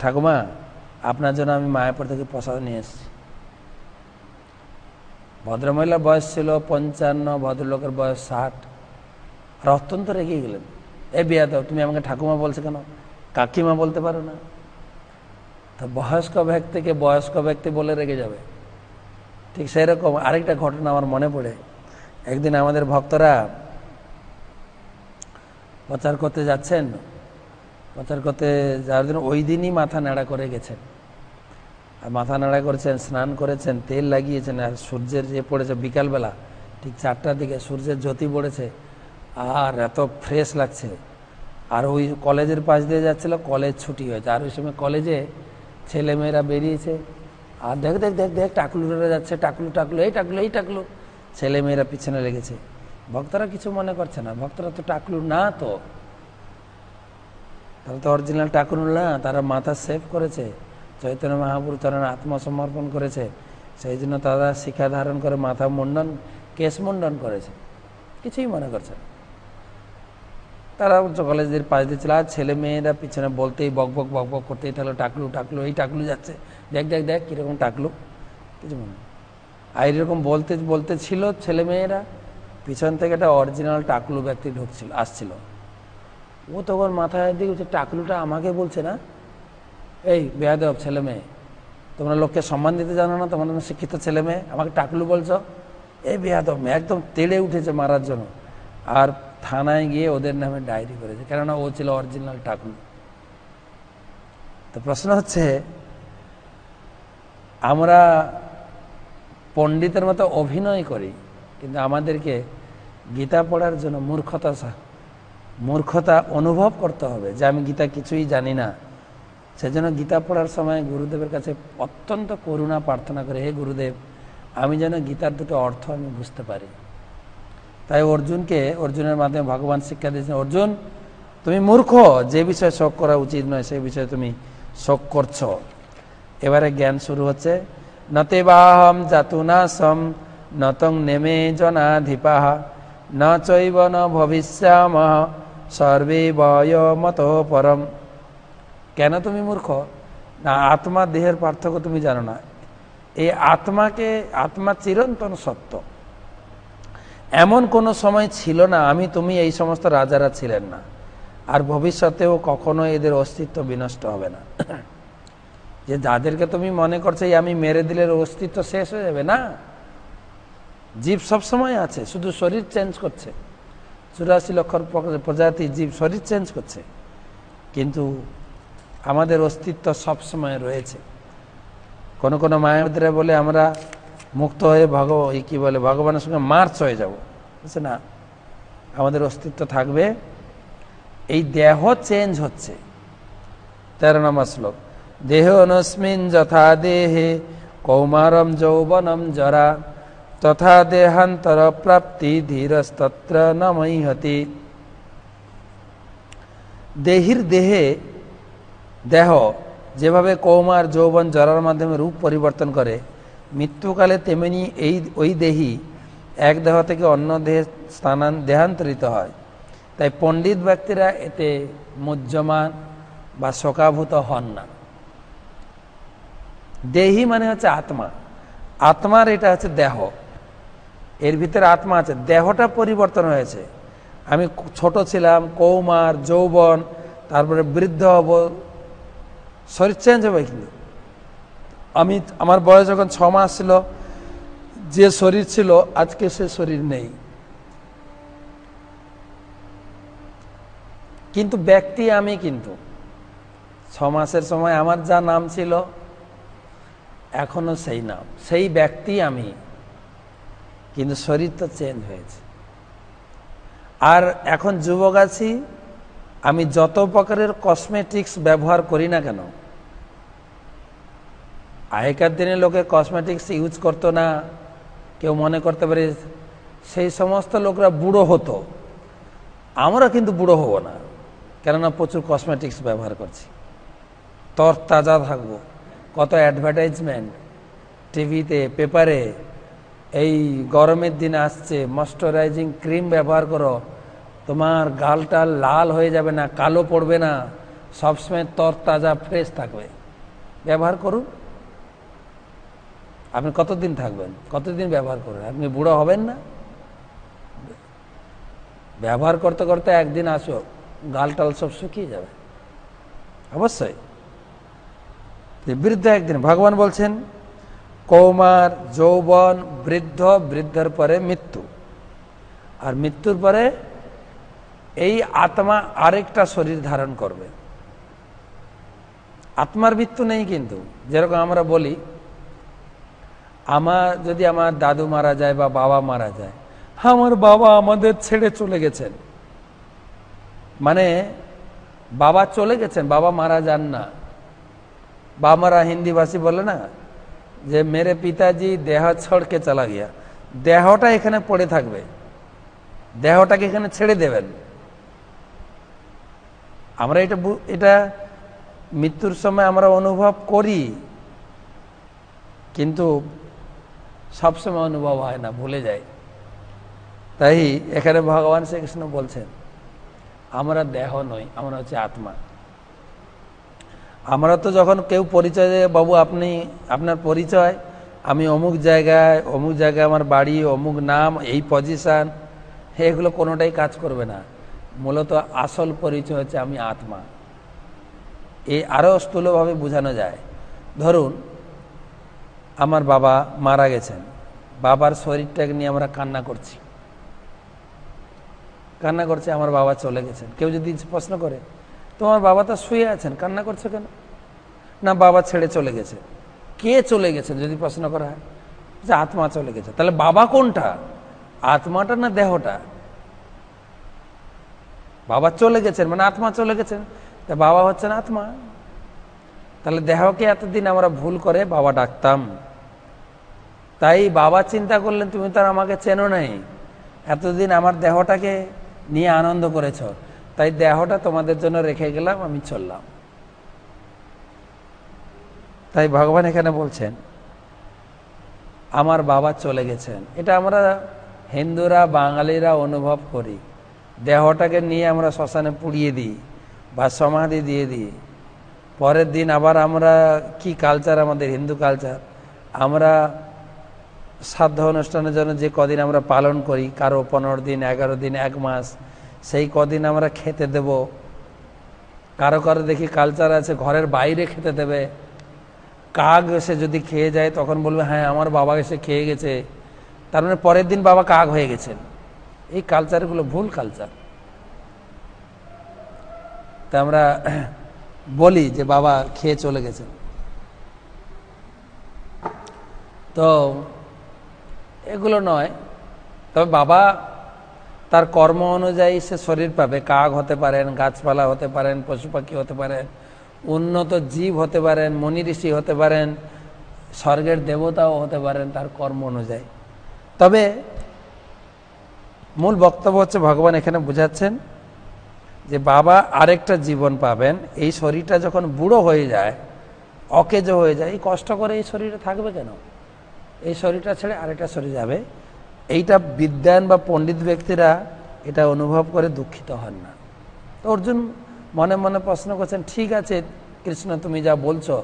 ঠাকুমা, আপনার জন্য আমি মায়াপুর থেকে প্রসাদ নিয়ে এসেছি। ভদ্রমহিলার বয়স ছিল পঞ্চান্ন, ভদ্রলোকের বয়স ষাট। আর অত্যন্ত রেগে গেলেন। এ বিয়া দাও তুমি আমাকে ঠাকুমা বলছো কেন? কাকিমা বলতে পারো না? তো বয়স্ক ব্যক্তিকে বয়স্ক ব্যক্তি বলে রেগে যাবে। ঠিক সেই রকম আরেকটা ঘটনা আমার মনে পড়ে। একদিন আমাদের ভক্তরা প্রচার করতে যাচ্ছেন? প্রচার করতে যাওয়ার জন্য ওই দিনই মাথা নাড়া করে গেছেন। আর মাথা নাড়া করেছেন, স্নান করেছেন, তেল লাগিয়েছেন, আর সূর্যের যে পড়েছে বিকালবেলা, ঠিক চারটার দিকে সূর্যের জ্যোতি পড়েছে, আর এত ফ্রেশ লাগছে। আর ওই কলেজের পাশ দিয়ে যাচ্ছিল, কলেজ ছুটি হয়েছে। আর ওই সময় কলেজে ছেলেমেয়েরা বেরিয়েছে। আর দেখ দেখ দেখ দেখ টাকলুরা যাচ্ছে, টাকলু টাকলু, এই টাকলু এই টাকলু, ছেলেমেয়েরা পিছনে লেগেছে। ভক্তরা কিছু মনে করছে না। ভক্তরা তো টাকলু না তো। তারা তো অরিজিনাল টাকলু না, তারা মাথা সেভ করেছে। চৈতন্য মহাপুরু চরণ আত্মসমর্পণ করেছে। সেই জন্য তারা শিক্ষা ধারণ করে মাথা মুন্ডন, কেশ মুন্ডন করেছে। কিছুই মনে করছে না। তারা কলেজের পাশ দিয়েছিল আর ছেলে মেয়েরা পিছনে বলতেই বক বক বক বক করতেই থাকল টাকলু টাকলু এই টাকলু যাচ্ছে। দেখ দেখ দেখ, কীরকম টাকলু কিছু মনে আর এরকম বলতে বলতে ছিল ছেলে মেয়েরা। পিছন থেকে একটা অরিজিনাল টাকলু ব্যক্তি ঢুকছিল, আসছিল। ও তখন মাথায় দিকে টাকলুটা আমাকে বলছে না? এই বেয়াদব ছেলে মেয়ে, তোমরা লোককে সম্মান দিতে জানো না, তোমরা শিক্ষিত ছেলে মেয়ে, আমাকে টাকলু বলছো? এই বেয়াদব একদম তেড়ে উঠেছে মারার জন্য। আর থানায় গিয়ে ওদের নামে ডায়েরি করেছে, কেননা ও ছিল অরিজিনাল টাকলু। তো প্রশ্ন হচ্ছে, আমরা পণ্ডিতের মতো অভিনয় করি, কিন্তু আমাদেরকে গীতা পড়ার জন্য মূর্খতা মূর্খতা অনুভব করতে হবে, যে আমি গীতা কিছুই জানি না। সেজন্য গীতা পড়ার সময় গুরুদেবের কাছে অত্যন্ত করুণা প্রার্থনা করে, হে গুরুদেব, আমি যেন গীতার দুটো অর্থ আমি বুঝতে পারি। তাই অর্জুনকে, অর্জুনের মাধ্যমে ভগবান শিক্ষা দিয়েছেন, অর্জুন, তুমি মূর্খ, যে বিষয়ে শোক করা উচিত নয়, সেই বিষয়ে তুমি শোক করছ। এবারে জ্ঞান শুরু হচ্ছে, নতে বাহম জাতুনাসম নতং নেমে জনাধিপাহ। ন চৈব ন ভবিষ্যাম সর্বে মত পরম। কেন তুমি মূর্খ? না, আত্মা দেহের পার্থক্য তুমি জানো না। এই আত্মাকে, আত্মা চিরন্তন সত্য। এমন কোনো সময় ছিল না, আমি, তুমি এই সমস্ত রাজারা ছিলেন না। আর ভবিষ্যতেও কখনো এদের অস্তিত্ব বিনষ্ট হবে না। যে যাদেরকে তুমি মনে করছ আমি মেরে দিলে অস্তিত্ব শেষ হয়ে যাবে না? জীব সবসময় আছে, শুধু শরীর চেঞ্জ করছে। চুরাশি লক্ষ প্রজাতি জীব শরীর চেঞ্জ করছে। কিন্তু আমাদের অস্তিত্ব সবসময় রয়েছে। কোন কোন মায়াবতীরা বলে, আমরা মুক্ত হয়ে ভগ কি বলে, ভগবানের সঙ্গে মার্চ হয়ে যাব। বুঝছে না? আমাদের অস্তিত্ব থাকবে, এই দেহ চেঞ্জ হচ্ছে। তেরো নম্বর শ্লোক, দেহ অনস্মিন যথা দেহে কৌমারম যৌবনম জরা। তথা দেহান্তর প্রাপ্তি ধীরস্তত্র নমইহতি দেহির দেহে দেহ যেভাবে কৌমার যৌবন জরার মাধ্যমে রূপ পরিবর্তন করে, মৃত্যুকালে তেমনি এই, ওই দেহি এক দেহ থেকে অন্য দেহে স্থানান, দেহান্তরিত হয়। তাই পণ্ডিত ব্যক্তিরা এতে মুজ্জমান বা শোকাভূত হন না। দেহি মানে হচ্ছে আত্মা। আত্মার এটা হচ্ছে দেহ। এর ভিতরে আত্মা আছে। দেহটা পরিবর্তন হয়েছে। আমি ছোট ছিলাম, কৌমার, যৌবন, তারপরে বৃদ্ধ হব। শরীর চেঞ্জ হবে কিন্তু। আমি, আমার বয়স যখন ছ মাস ছিল, যে শরীর ছিল, আজকে সে শরীর নেই। কিন্তু ব্যক্তি আমি কিন্তু। ছ মাসের সময় আমার যা নাম ছিল, এখনও সেই নাম। সেই ব্যক্তি আমি। কিন্তু শরীর তো চেঞ্জ হয়েছে। আর এখন যুবক আছি, আমি যত প্রকারের কসমেটিক্স ব্যবহার করি না কেন, আগেকার দিনে লোকে কসমেটিক্স ইউজ করতো না, কেউ মনে করতে পারে সেই সমস্ত লোকরা বুড়ো হতো। আমরা কিন্তু বুড়ো হব না, কেননা প্রচুর কসমেটিক্স ব্যবহার করছি। তর তাজা থাকব, কত অ্যাডভার্টাইজমেন্ট টিভিতে পেপারে এই গরমের দিন আসছে ময়শ্চারাইজিং ক্রিম ব্যবহার করো। তোমার গালটা লাল হয়ে যাবে না, কালো পড়বে না, সবসময় তর তাজা ফ্রেশ থাকবে। ব্যবহার করুন। আপনি কতদিন থাকবেন? কতদিন ব্যবহার করবেন? আপনি বুড়ো হবেন না? ব্যবহার করতে করতে একদিন আসো, গাল টাল সব শুকিয়ে যাবে। অবশ্যই। বৃদ্ধ একদিন, ভগবান বলছেন কৌমার, যৌবন, বৃদ্ধ, বৃদ্ধর পরে মৃত্যু। আর মৃত্যুর পরে এই আত্মা আরেকটা শরীর ধারণ করবে। আত্মার মৃত্যু নেই কিন্তু। যেরকম আমরা বলি, আমার যদি আমার দাদু মারা যায় বা বাবা মারা যায়, আমার বাবা আমাদের ছেড়ে চলে গেছেন। মানে বাবা চলে গেছেন, বাবা মারা যান না। বাবারা হিন্দি ভাষী বলে না যে মেরে পিতাজি দেহ ছড়কে চালা গিয়া। দেহটা এখানে পড়ে থাকবে। দেহটাকে এখানে ছেড়ে দেবেন। আমরা এটা এটা মৃত্যুর সময় আমরা অনুভব করি। কিন্তু সবসময় অনুভব হয় না, ভুলে যায়। তাই এখানে ভগবান শ্রীকৃষ্ণ বলছেন, আমরা দেহ নই, আমরা হচ্ছে আত্মা। আমরা তো যখন কেউ পরিচয় দেয়, বাবু, আপনি, আপনার পরিচয়, আমি অমুক জায়গায় অমুক জায়গায় আমার বাড়ি, অমুক নাম, এই পজিশান এগুলো কোনোটাই কাজ করবে না। মূলত আসল পরিচয় হচ্ছে আমি আত্মা। এই আরও স্থূলভাবে বোঝানো যায়। ধরুন, আমার বাবা মারা গেছেন। বাবার শরীরটাকে নিয়ে আমরা কান্না করছি। কান্না করছে, আমার বাবা চলে গেছেন। কেউ যদি প্রশ্ন করে তোমার বাবা তো শুয়ে আছেন, কান্না করছে কেন? না, বাবা ছেড়ে চলে গেছে। কে চলে গেছেন যদি প্রশ্ন করা হয়? যে আত্মা চলে গেছে। তাহলে বাবা কোনটা? আত্মাটা না দেহটা? বাবা চলে গেছেন মানে আত্মা চলে গেছেন। তা বাবা হচ্ছেন আত্মা। তাহলে দেহকে এতদিন আমরা ভুল করে বাবা ডাকতাম। তাই বাবা চিন্তা করলেন, তুমি তো আমাকে চেনো নাই। এতদিন আমার দেহটাকে নিয়ে আনন্দ করেছ। তাই দেহটা তোমাদের জন্য রেখে গেলাম, আমি চললাম। তাই ভগবান এখানে বলছেন, আমার বাবা চলে গেছেন। এটা আমরা হিন্দুরা, বাঙালিরা অনুভব করি। দেহটাকে নিয়ে আমরা শ্মশানে পুড়িয়ে দিই বা সমাধি দিয়ে দিই। পরের দিন আবার আমরা কি কালচার আমাদের হিন্দু কালচার আমরা শ্রাদ্ধ অনুষ্ঠানের জন্য যে কদিন আমরা পালন করি, কারও পনেরো দিন, এগারো দিন, এক মাস সেই কদিন আমরা খেতে দেব। কারও কারও দেখি কালচার আছে, ঘরের বাইরে খেতে দেবে। কাক এসে যদি খেয়ে যায়, তখন বলবে হ্যাঁ আমার বাবা এসে খেয়ে গেছে। তার মানে পরের দিন বাবা কাক হয়ে গেছেন। এই কালচারগুলো ভুল কালচার তা আমরা *clears throat* বলি যে বাবা খেয়ে চলে গেছেন। তো এগুলো নয়। তবে বাবা তার কর্ম অনুযায়ী সে শরীর পাবে, কাক হতে পারেন, গাছপালা হতে পারেন, পশু পাখি হতে পারেন, উন্নত জীব হতে পারেন, মনি ঋষি হতে পারেন, স্বর্গের দেবতাও হতে পারেন তার কর্ম অনুযায়ী। তবে মূল বক্তব্য হচ্ছে ভগবান এখানে বুঝাচ্ছেন যে বাবা আরেকটা জীবন পাবেন, এই শরীরটা যখন বুড়ো হয়ে যায়, অকেজ হয়ে যায় কষ্ট করে এই শরীরে থাকবে কেন? এই শরীরটা ছেড়ে আরেকটা শরীর যাবে। এইটা বিদ্যান বা পণ্ডিত ব্যক্তিরা এটা অনুভব করে দুঃখিত হন না। তো অর্জুন মনে মনে প্রশ্ন করছেন, ঠিক আছে কৃষ্ণ, তুমি যা বলছো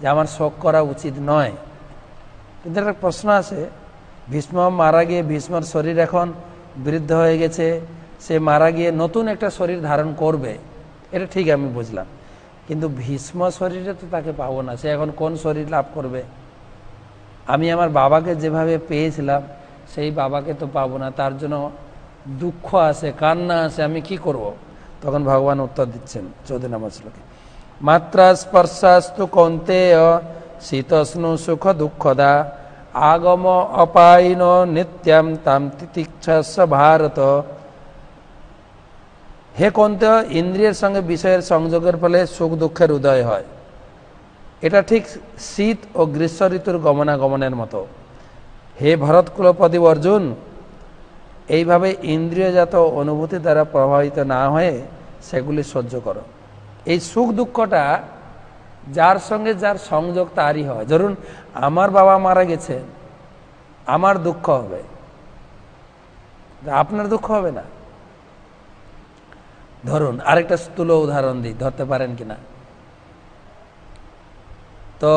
যে আমার শোক করা উচিত নয়। কিন্তু একটা প্রশ্ন আছে, ভীষ্ম মারা গিয়ে ভীষ্মর শরীর এখন বৃদ্ধ হয়ে গেছে, সে মারা গিয়ে নতুন একটা শরীর ধারণ করবে, এটা ঠিক আমি বুঝলাম। কিন্তু ভীষ্ম শরীরে তো তাকে পাবো না, সে এখন কোন শরীর লাভ করবে? আমি আমার বাবাকে যেভাবে পেয়েছিলাম সেই বাবাকে তো পাবো না, তার জন্য দুঃখ আছে, কান্না আছে, আমি কি করব। তখন ভগবান উত্তর দিচ্ছেন চৌধুরী নামাজ শ্লোকে। মাত্রা স্পর্শাস্তু কন্তে শীতষ্ণু সুখ দুঃখদা, আগম অপায়ন নিত্যম তাম তিতিক্ষস ভারত। হে কন্ত ইন্দ্রিয়ের সঙ্গে বিষয়ের সংযোগের ফলে সুখ দুঃখের উদয় হয়। এটা ঠিক শীত ও গ্রীষ্ম ঋতুর গমনাগমনের মতো। হে ভরত কুলপতি অর্জুন, এইভাবে ইন্দ্রিয়জাত অনুভূতি দ্বারা প্রভাবিত না হয়ে সেগুলি সহ্য করো। এই সুখ দুঃখটা যার সঙ্গে যার সংযোগ তারই হয়। ধরুন, আমার বাবা মারা গেছে, আমার দুঃখ হবে। আপনার দুঃখ হবে না? ধরুন, আরেকটা স্থূল উদাহরণ দিই, ধরতে পারেন কিনা? তো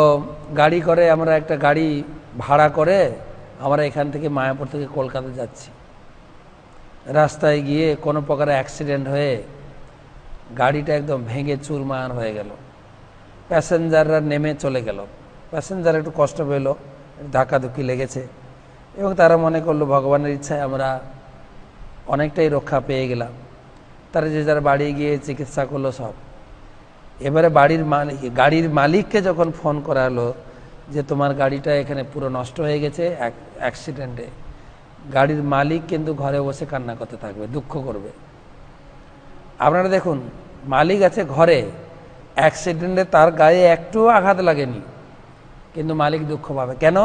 গাড়ি করে আমরা একটা গাড়ি ভাড়া করে আমরা এখান থেকে মায়াপুর থেকে কলকাতা যাচ্ছি। রাস্তায় গিয়ে কোনো প্রকার অ্যাক্সিডেন্ট হয়ে গাড়িটা একদম ভেঙে চুরমার হয়ে গেল। প্যাসেঞ্জাররা নেমে চলে গেল। প্যাসেঞ্জার একটু কষ্ট পেল ধাক্কাধুক্কি লেগেছে এবং তারা মনে করল, ভগবানের ইচ্ছায় আমরা অনেকটাই রক্ষা পেয়ে গেলাম। তারা যে যারা বাড়ি গিয়ে চিকিৎসা করল সব। এবারে বাড়ির মালিক, গাড়ির মালিককে যখন ফোন করা হলো যে তোমার গাড়িটা এখানে পুরো নষ্ট হয়ে গেছে, এক অ্যাক্সিডেন্টে গাড়ির মালিক কিন্তু ঘরে বসে কান্না করতে থাকবে, দুঃখ করবে। আপনারা দেখুন, মালিক আছে ঘরে অ্যাক্সিডেন্টে তার গায়ে একটু আঘাত লাগেনি। কিন্তু মালিক দুঃখ পাবে। কেন?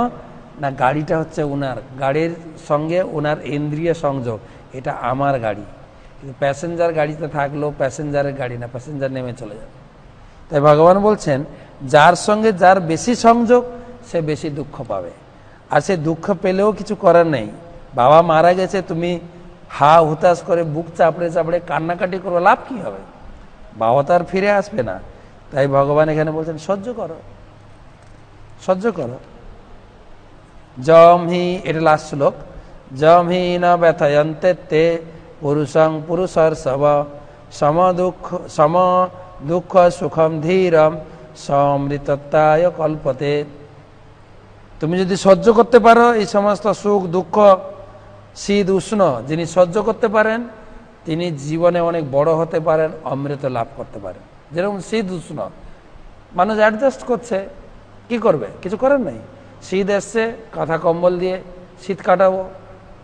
না, গাড়িটা হচ্ছে ওনার গাড়ির সঙ্গে ওনার ইন্দ্রিয় সংযোগ, এটা আমার গাড়ি। কিন্তু প্যাসেঞ্জার গাড়িতে থাকলেও প্যাসেঞ্জারের গাড়ি না প্যাসেঞ্জার নেমে চলে যাবে। তাই ভগবান বলছেন যার সঙ্গে যার বেশি সংযোগ, সে বেশি দুঃখ পাবে। আর সে দুঃখ পেলেও কিছু করার নেই। বাবা মারা গেছে, তুমি হা হুতাশ করে বুক চাপড়ে চাপড়ে কান্নাকাটি করো, লাভ কি হবে? বাবা তার ফিরে আসবে না। তাই ভগবান এখানে বলছেন, সহ্য করো। সহ্য করো। জম হি এটা লাস্ট শ্লোক। জম হি ন ব্যথয়ন্তে তে পুরুষং পুরুষর সব সম দুঃখ সম দুঃখ সুখম ধীরম। সমৃতত্বায় কল্পতে। তুমি যদি সহ্য করতে পারো, এই সমস্ত সুখ, দুঃখ, শীত, উষ্ণ যিনি সহ্য করতে পারেন, তিনি জীবনে অনেক বড় হতে পারেন, অমৃত লাভ করতে পারেন। যেরকম শীত, উষ্ণ। মানুষ অ্যাডজাস্ট করছে। কি করবে? কিছু করার নেই। শীত এসছে, কাঁথা কম্বল দিয়ে শীত কাটাবো।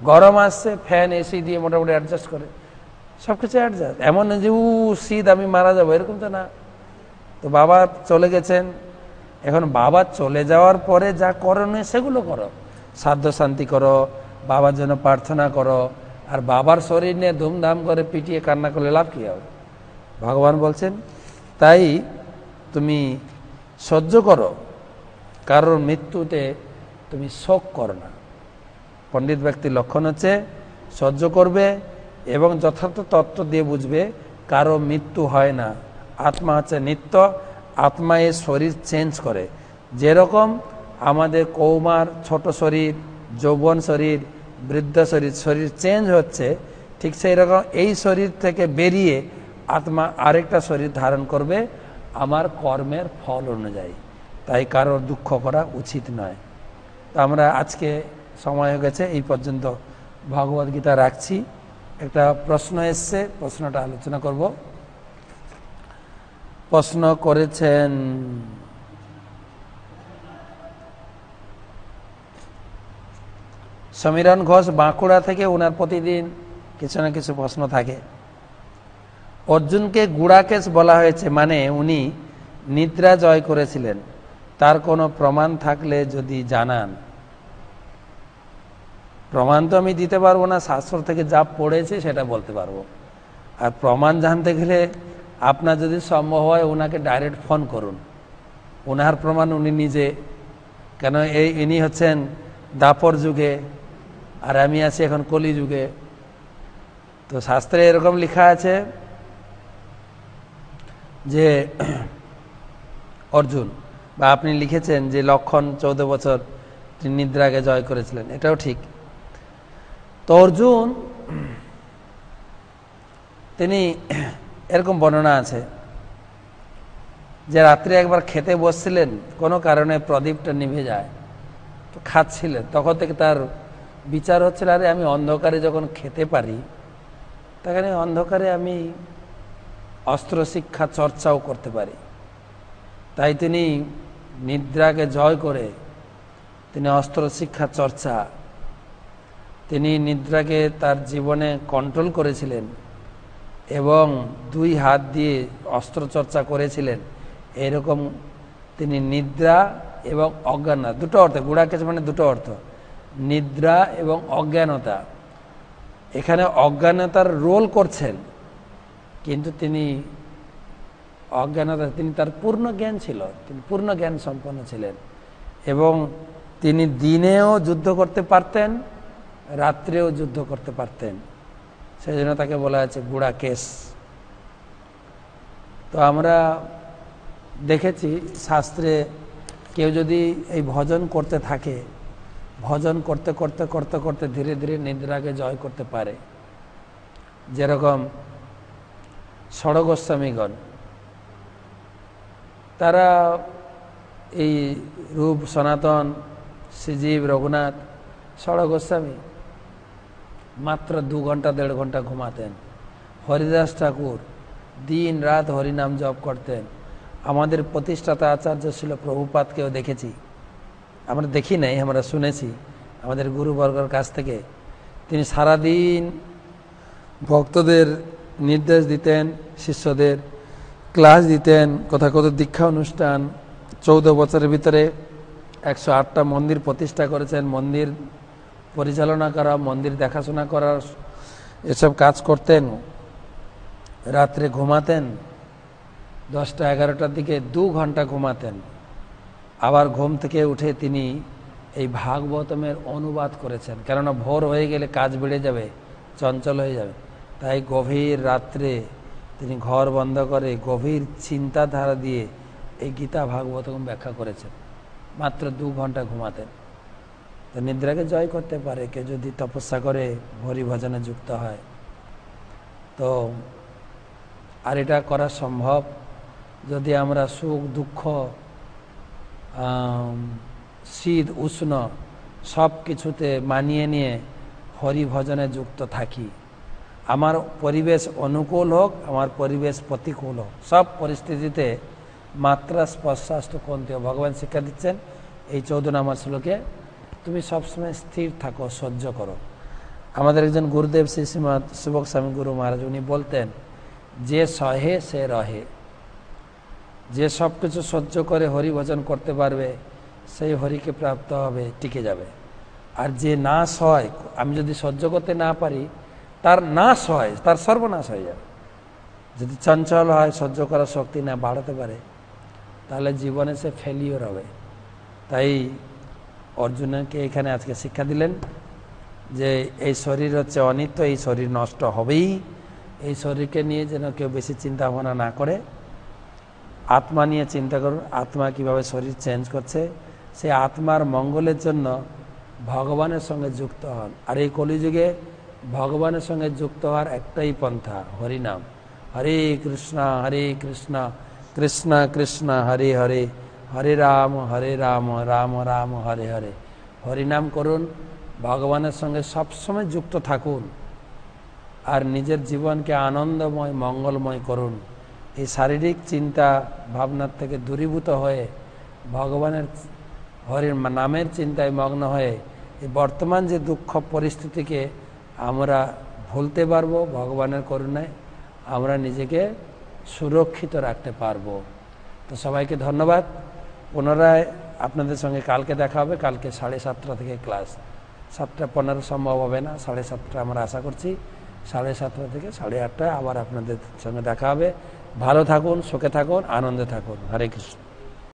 গরম আসছে ফ্যান এসি দিয়ে মোটামুটি অ্যাডজাস্ট করে। সব কিছু অ্যাডজাস্ট এমন যে উ শীত, আমি মারা যাব। এরকম তো না। তো বাবা চলে গেছেন। এখন বাবা চলে যাওয়ার পরে যা করণীয় সেগুলো করো। সাধ্য শান্তি করো, বাবার জন্য প্রার্থনা করো, আর বাবার শরীর নিয়ে ধুমধাম করে পিটিয়ে কান্না করলে লাভ কী হবে? ভগবান বলছেন, তাই তুমি সহ্য করো। কারোর মৃত্যুতে তুমি শোক করো না। পণ্ডিত ব্যক্তির লক্ষণ হচ্ছে, সহ্য করবে এবং যথার্থ তত্ত্ব দিয়ে বুঝবে, কারও মৃত্যু হয় না। আত্মা হচ্ছে নিত্য আত্মা এর শরীর চেঞ্জ করে। যেরকম আমাদের কৌমার, ছোট শরীর, যৌবন শরীর, বৃদ্ধ শরীর শরীর চেঞ্জ হচ্ছে, ঠিক সেই রকম এই শরীর থেকে বেরিয়ে আত্মা আরেকটা শরীর ধারণ করবে আমার কর্মের ফল অনুযায়ী। তাই কারোর দুঃখ করা উচিত নয়। তো আমরা আজকে সময় হয়ে গেছে, এই পর্যন্ত ভগবদ্গীতা রাখছি। একটা প্রশ্ন এসছে, প্রশ্নটা আলোচনা করব। প্রশ্ন করেছেন। সমীরণ ঘোষ বাঁকুড়া থেকে ওনার প্রতিদিন কিছু না কিছু প্রশ্ন থাকে। অর্জুনকে গুড়াকেশ বলা হয়েছে মানে উনি নিদ্রা জয় করেছিলেন। তার কোনো প্রমাণ থাকলে যদি জানান। প্রমাণ তো আমি দিতে পারব না, শাস্ত্র থেকে যা পড়েছে সেটা বলতে পারব। আর প্রমাণ জানতে গেলে আপনার যদি সম্ভব হয় ওনাকে ডাইরেক্ট ফোন করুন। ওনার প্রমাণ উনি নিজে। কেন এই ইনি হচ্ছেন দাপর যুগে, আর আমি আছি এখন কলি যুগে। তো শাস্ত্রে এরকম লেখা আছে যে, *clears throat* অর্জুন, বা আপনি লিখেছেন যে লক্ষণ চৌদ্দ বছর তিনি নিদ্রাকে জয় করেছিলেন। এটাও ঠিক। তো অর্জুন, *clears throat* তিনি এরকম বর্ণনা আছে যে রাত্রে একবার খেতে বসছিলেন, কোনো কারণে প্রদীপটা নিভে যায়, তো খাচ্ছিলেন। তখন থেকে তার বিচার হচ্ছিল, আরে আমি অন্ধকারে যখন খেতে পারি তখন অন্ধকারে আমি অস্ত্র শিক্ষা চর্চাও করতে পারি। তাই তিনি নিদ্রাকে জয় করে তিনি অস্ত্র শিক্ষা চর্চা, তিনি নিদ্রাকে তার জীবনে কন্ট্রোল করেছিলেন। এবং দুই হাত দিয়ে অস্ত্রচর্চা করেছিলেন। এরকম তিনি নিদ্রা এবং অজ্ঞানতা, দুটো অর্থ গুড়াকেশ মানে দুটো অর্থ, নিদ্রা এবং অজ্ঞানতা। এখানে অজ্ঞানতার রোল করছেন, কিন্তু তিনি অজ্ঞানতা, তিনি তার পূর্ণ জ্ঞান ছিল, তিনি পূর্ণ জ্ঞান সম্পন্ন ছিলেন। এবং তিনি দিনেও যুদ্ধ করতে পারতেন, রাত্রেও যুদ্ধ করতে পারতেন। সেই জন্য তাকে বলা আছে গুড়া কেস। তো আমরা দেখেছি শাস্ত্রে কেউ যদি এই ভজন করতে থাকে, ভজন করতে করতে করতে করতে ধীরে ধীরে নিদ্রাকে জয় করতে পারে। যেরকম ষড়গোস্বামীগণ, তারা এই রূপ সনাতন, শ্রীজীব রঘুনাথ, ষড়গোস্বামী মাত্র দু ঘণ্টা, দেড় ঘণ্টা ঘুমাতেন। হরিদাস ঠাকুর দিন রাত হরিনাম জপ করতেন। আমাদের প্রতিষ্ঠাতা আচার্য ছিল প্রভুপাতকেও দেখেছি। আমরা দেখি নাই, আমরা শুনেছি আমাদের গুরুবর্গর কাছ থেকে। তিনি সারাদিন ভক্তদের নির্দেশ দিতেন, শিষ্যদের ক্লাস দিতেন কথা কত দীক্ষা অনুষ্ঠান। চৌদ্দ বছরের ভিতরে একশো আটটা মন্দির প্রতিষ্ঠা করেছেন। মন্দির পরিচালনা করা, মন্দির দেখাশোনা করার এসব কাজ করতেন, রাত্রে ঘুমাতেন, দশটা এগারোটার দিকে দু ঘণ্টা ঘুমাতেন। আবার ঘুম থেকে উঠে তিনি এই ভাগবতমের অনুবাদ করেছেন। কেননা ভোর হয়ে গেলে কাজ বেড়ে যাবে, চঞ্চল হয়ে যাবে। তাই গভীর রাত্রে তিনি ঘর বন্ধ করে গভীর চিন্তাধারা দিয়ে এই গীতা ভাগবতম ব্যাখ্যা করেছেন। মাত্র দু ঘণ্টা ঘুমাতেন। তো নিদ্রাকে জয় করতে পারে, কেউ যদি তপস্যা করে হরি ভজনে যুক্ত হয়। তো আর এটা করা সম্ভব যদি আমরা সুখ, দুঃখ শীত, উষ্ণ সব কিছুতে মানিয়ে নিয়ে হরি ভজনে যুক্ত থাকি। আমার পরিবেশ অনুকূল হোক, আমার পরিবেশ প্রতিকূল হোক, সব পরিস্থিতিতে মাত্রা স্পর্শাস্ত কন্তি ভগবান শিক্ষা দিচ্ছেন এই চৌদ্দ নাম্বার শ্লোকে। তুমি সবসময় স্থির থাকো, সহ্য করো। আমাদের একজন গুরুদেব শ্রী শ্রীমৎ সুবক স্বামী গুরু মহারাজ, উনি বলতেন, যে সহে, সে রহে। যে সব কিছু সহ্য করে হরি ভজন করতে পারবে, সেই হরিকে প্রাপ্ত হবে, টিকে যাবে। আর যে নাশ হয়, আমি যদি সহ্য করতে না পারি, তার নাশ হয়, তার সর্বনাশ হয়ে যাবে। যদি চঞ্চল হয়, সহ্য করার শক্তি না বাড়াতে পারে, তাহলে জীবনে সে ফেলিওর হবে। তাই অর্জুনকে এখানে আজকে শিক্ষা দিলেন যে এই শরীর হচ্ছে অনিত্য, এই শরীর নষ্ট হবেই। এই শরীরকে নিয়ে যেন কেউ বেশি চিন্তা ভাবনা না করে। আত্মা নিয়ে চিন্তা করুন, আত্মা কীভাবে শরীর চেঞ্জ করছে। সেই আত্মার মঙ্গলের জন্য ভগবানের সঙ্গে যুক্ত হন। আর এই কলিযুগে ভগবানের সঙ্গে যুক্ত হওয়ার একটাই পন্থা, হরিনাম। হরে কৃষ্ণ হরে কৃষ্ণ কৃষ্ণ কৃষ্ণ, হরে হরে। হরে রাম হরে রাম রাম রাম, হরে হরে। হরিনাম করুন, ভগবানের সঙ্গে সবসময় যুক্ত থাকুন। আর নিজের জীবনকে আনন্দময়, মঙ্গলময় করুন। এই শারীরিক চিন্তা ভাবনার থেকে দূরীভূত হয়ে ভগবানের হরির নামের চিন্তায় মগ্ন হয়ে এই বর্তমান যে দুঃখ পরিস্থিতিকে আমরা ভুলতে পারব, ভগবানের করুণায় আমরা নিজেকে সুরক্ষিত রাখতে পারব। তো সবাইকে ধন্যবাদ। পুনরায় আপনাদের সঙ্গে কালকে দেখা হবে, কালকে সাড়ে সাতটা থেকে ক্লাস। সাতটা পনেরো সম্ভব হবে না, সাড়ে সাতটা আমরা আশা করছি। সাড়ে সাতটা থেকে সাড়ে আটটায় আবার আপনাদের সঙ্গে দেখা হবে। ভালো থাকুন, সুখে থাকুন, আনন্দে থাকুন। হরে কৃষ্ণ।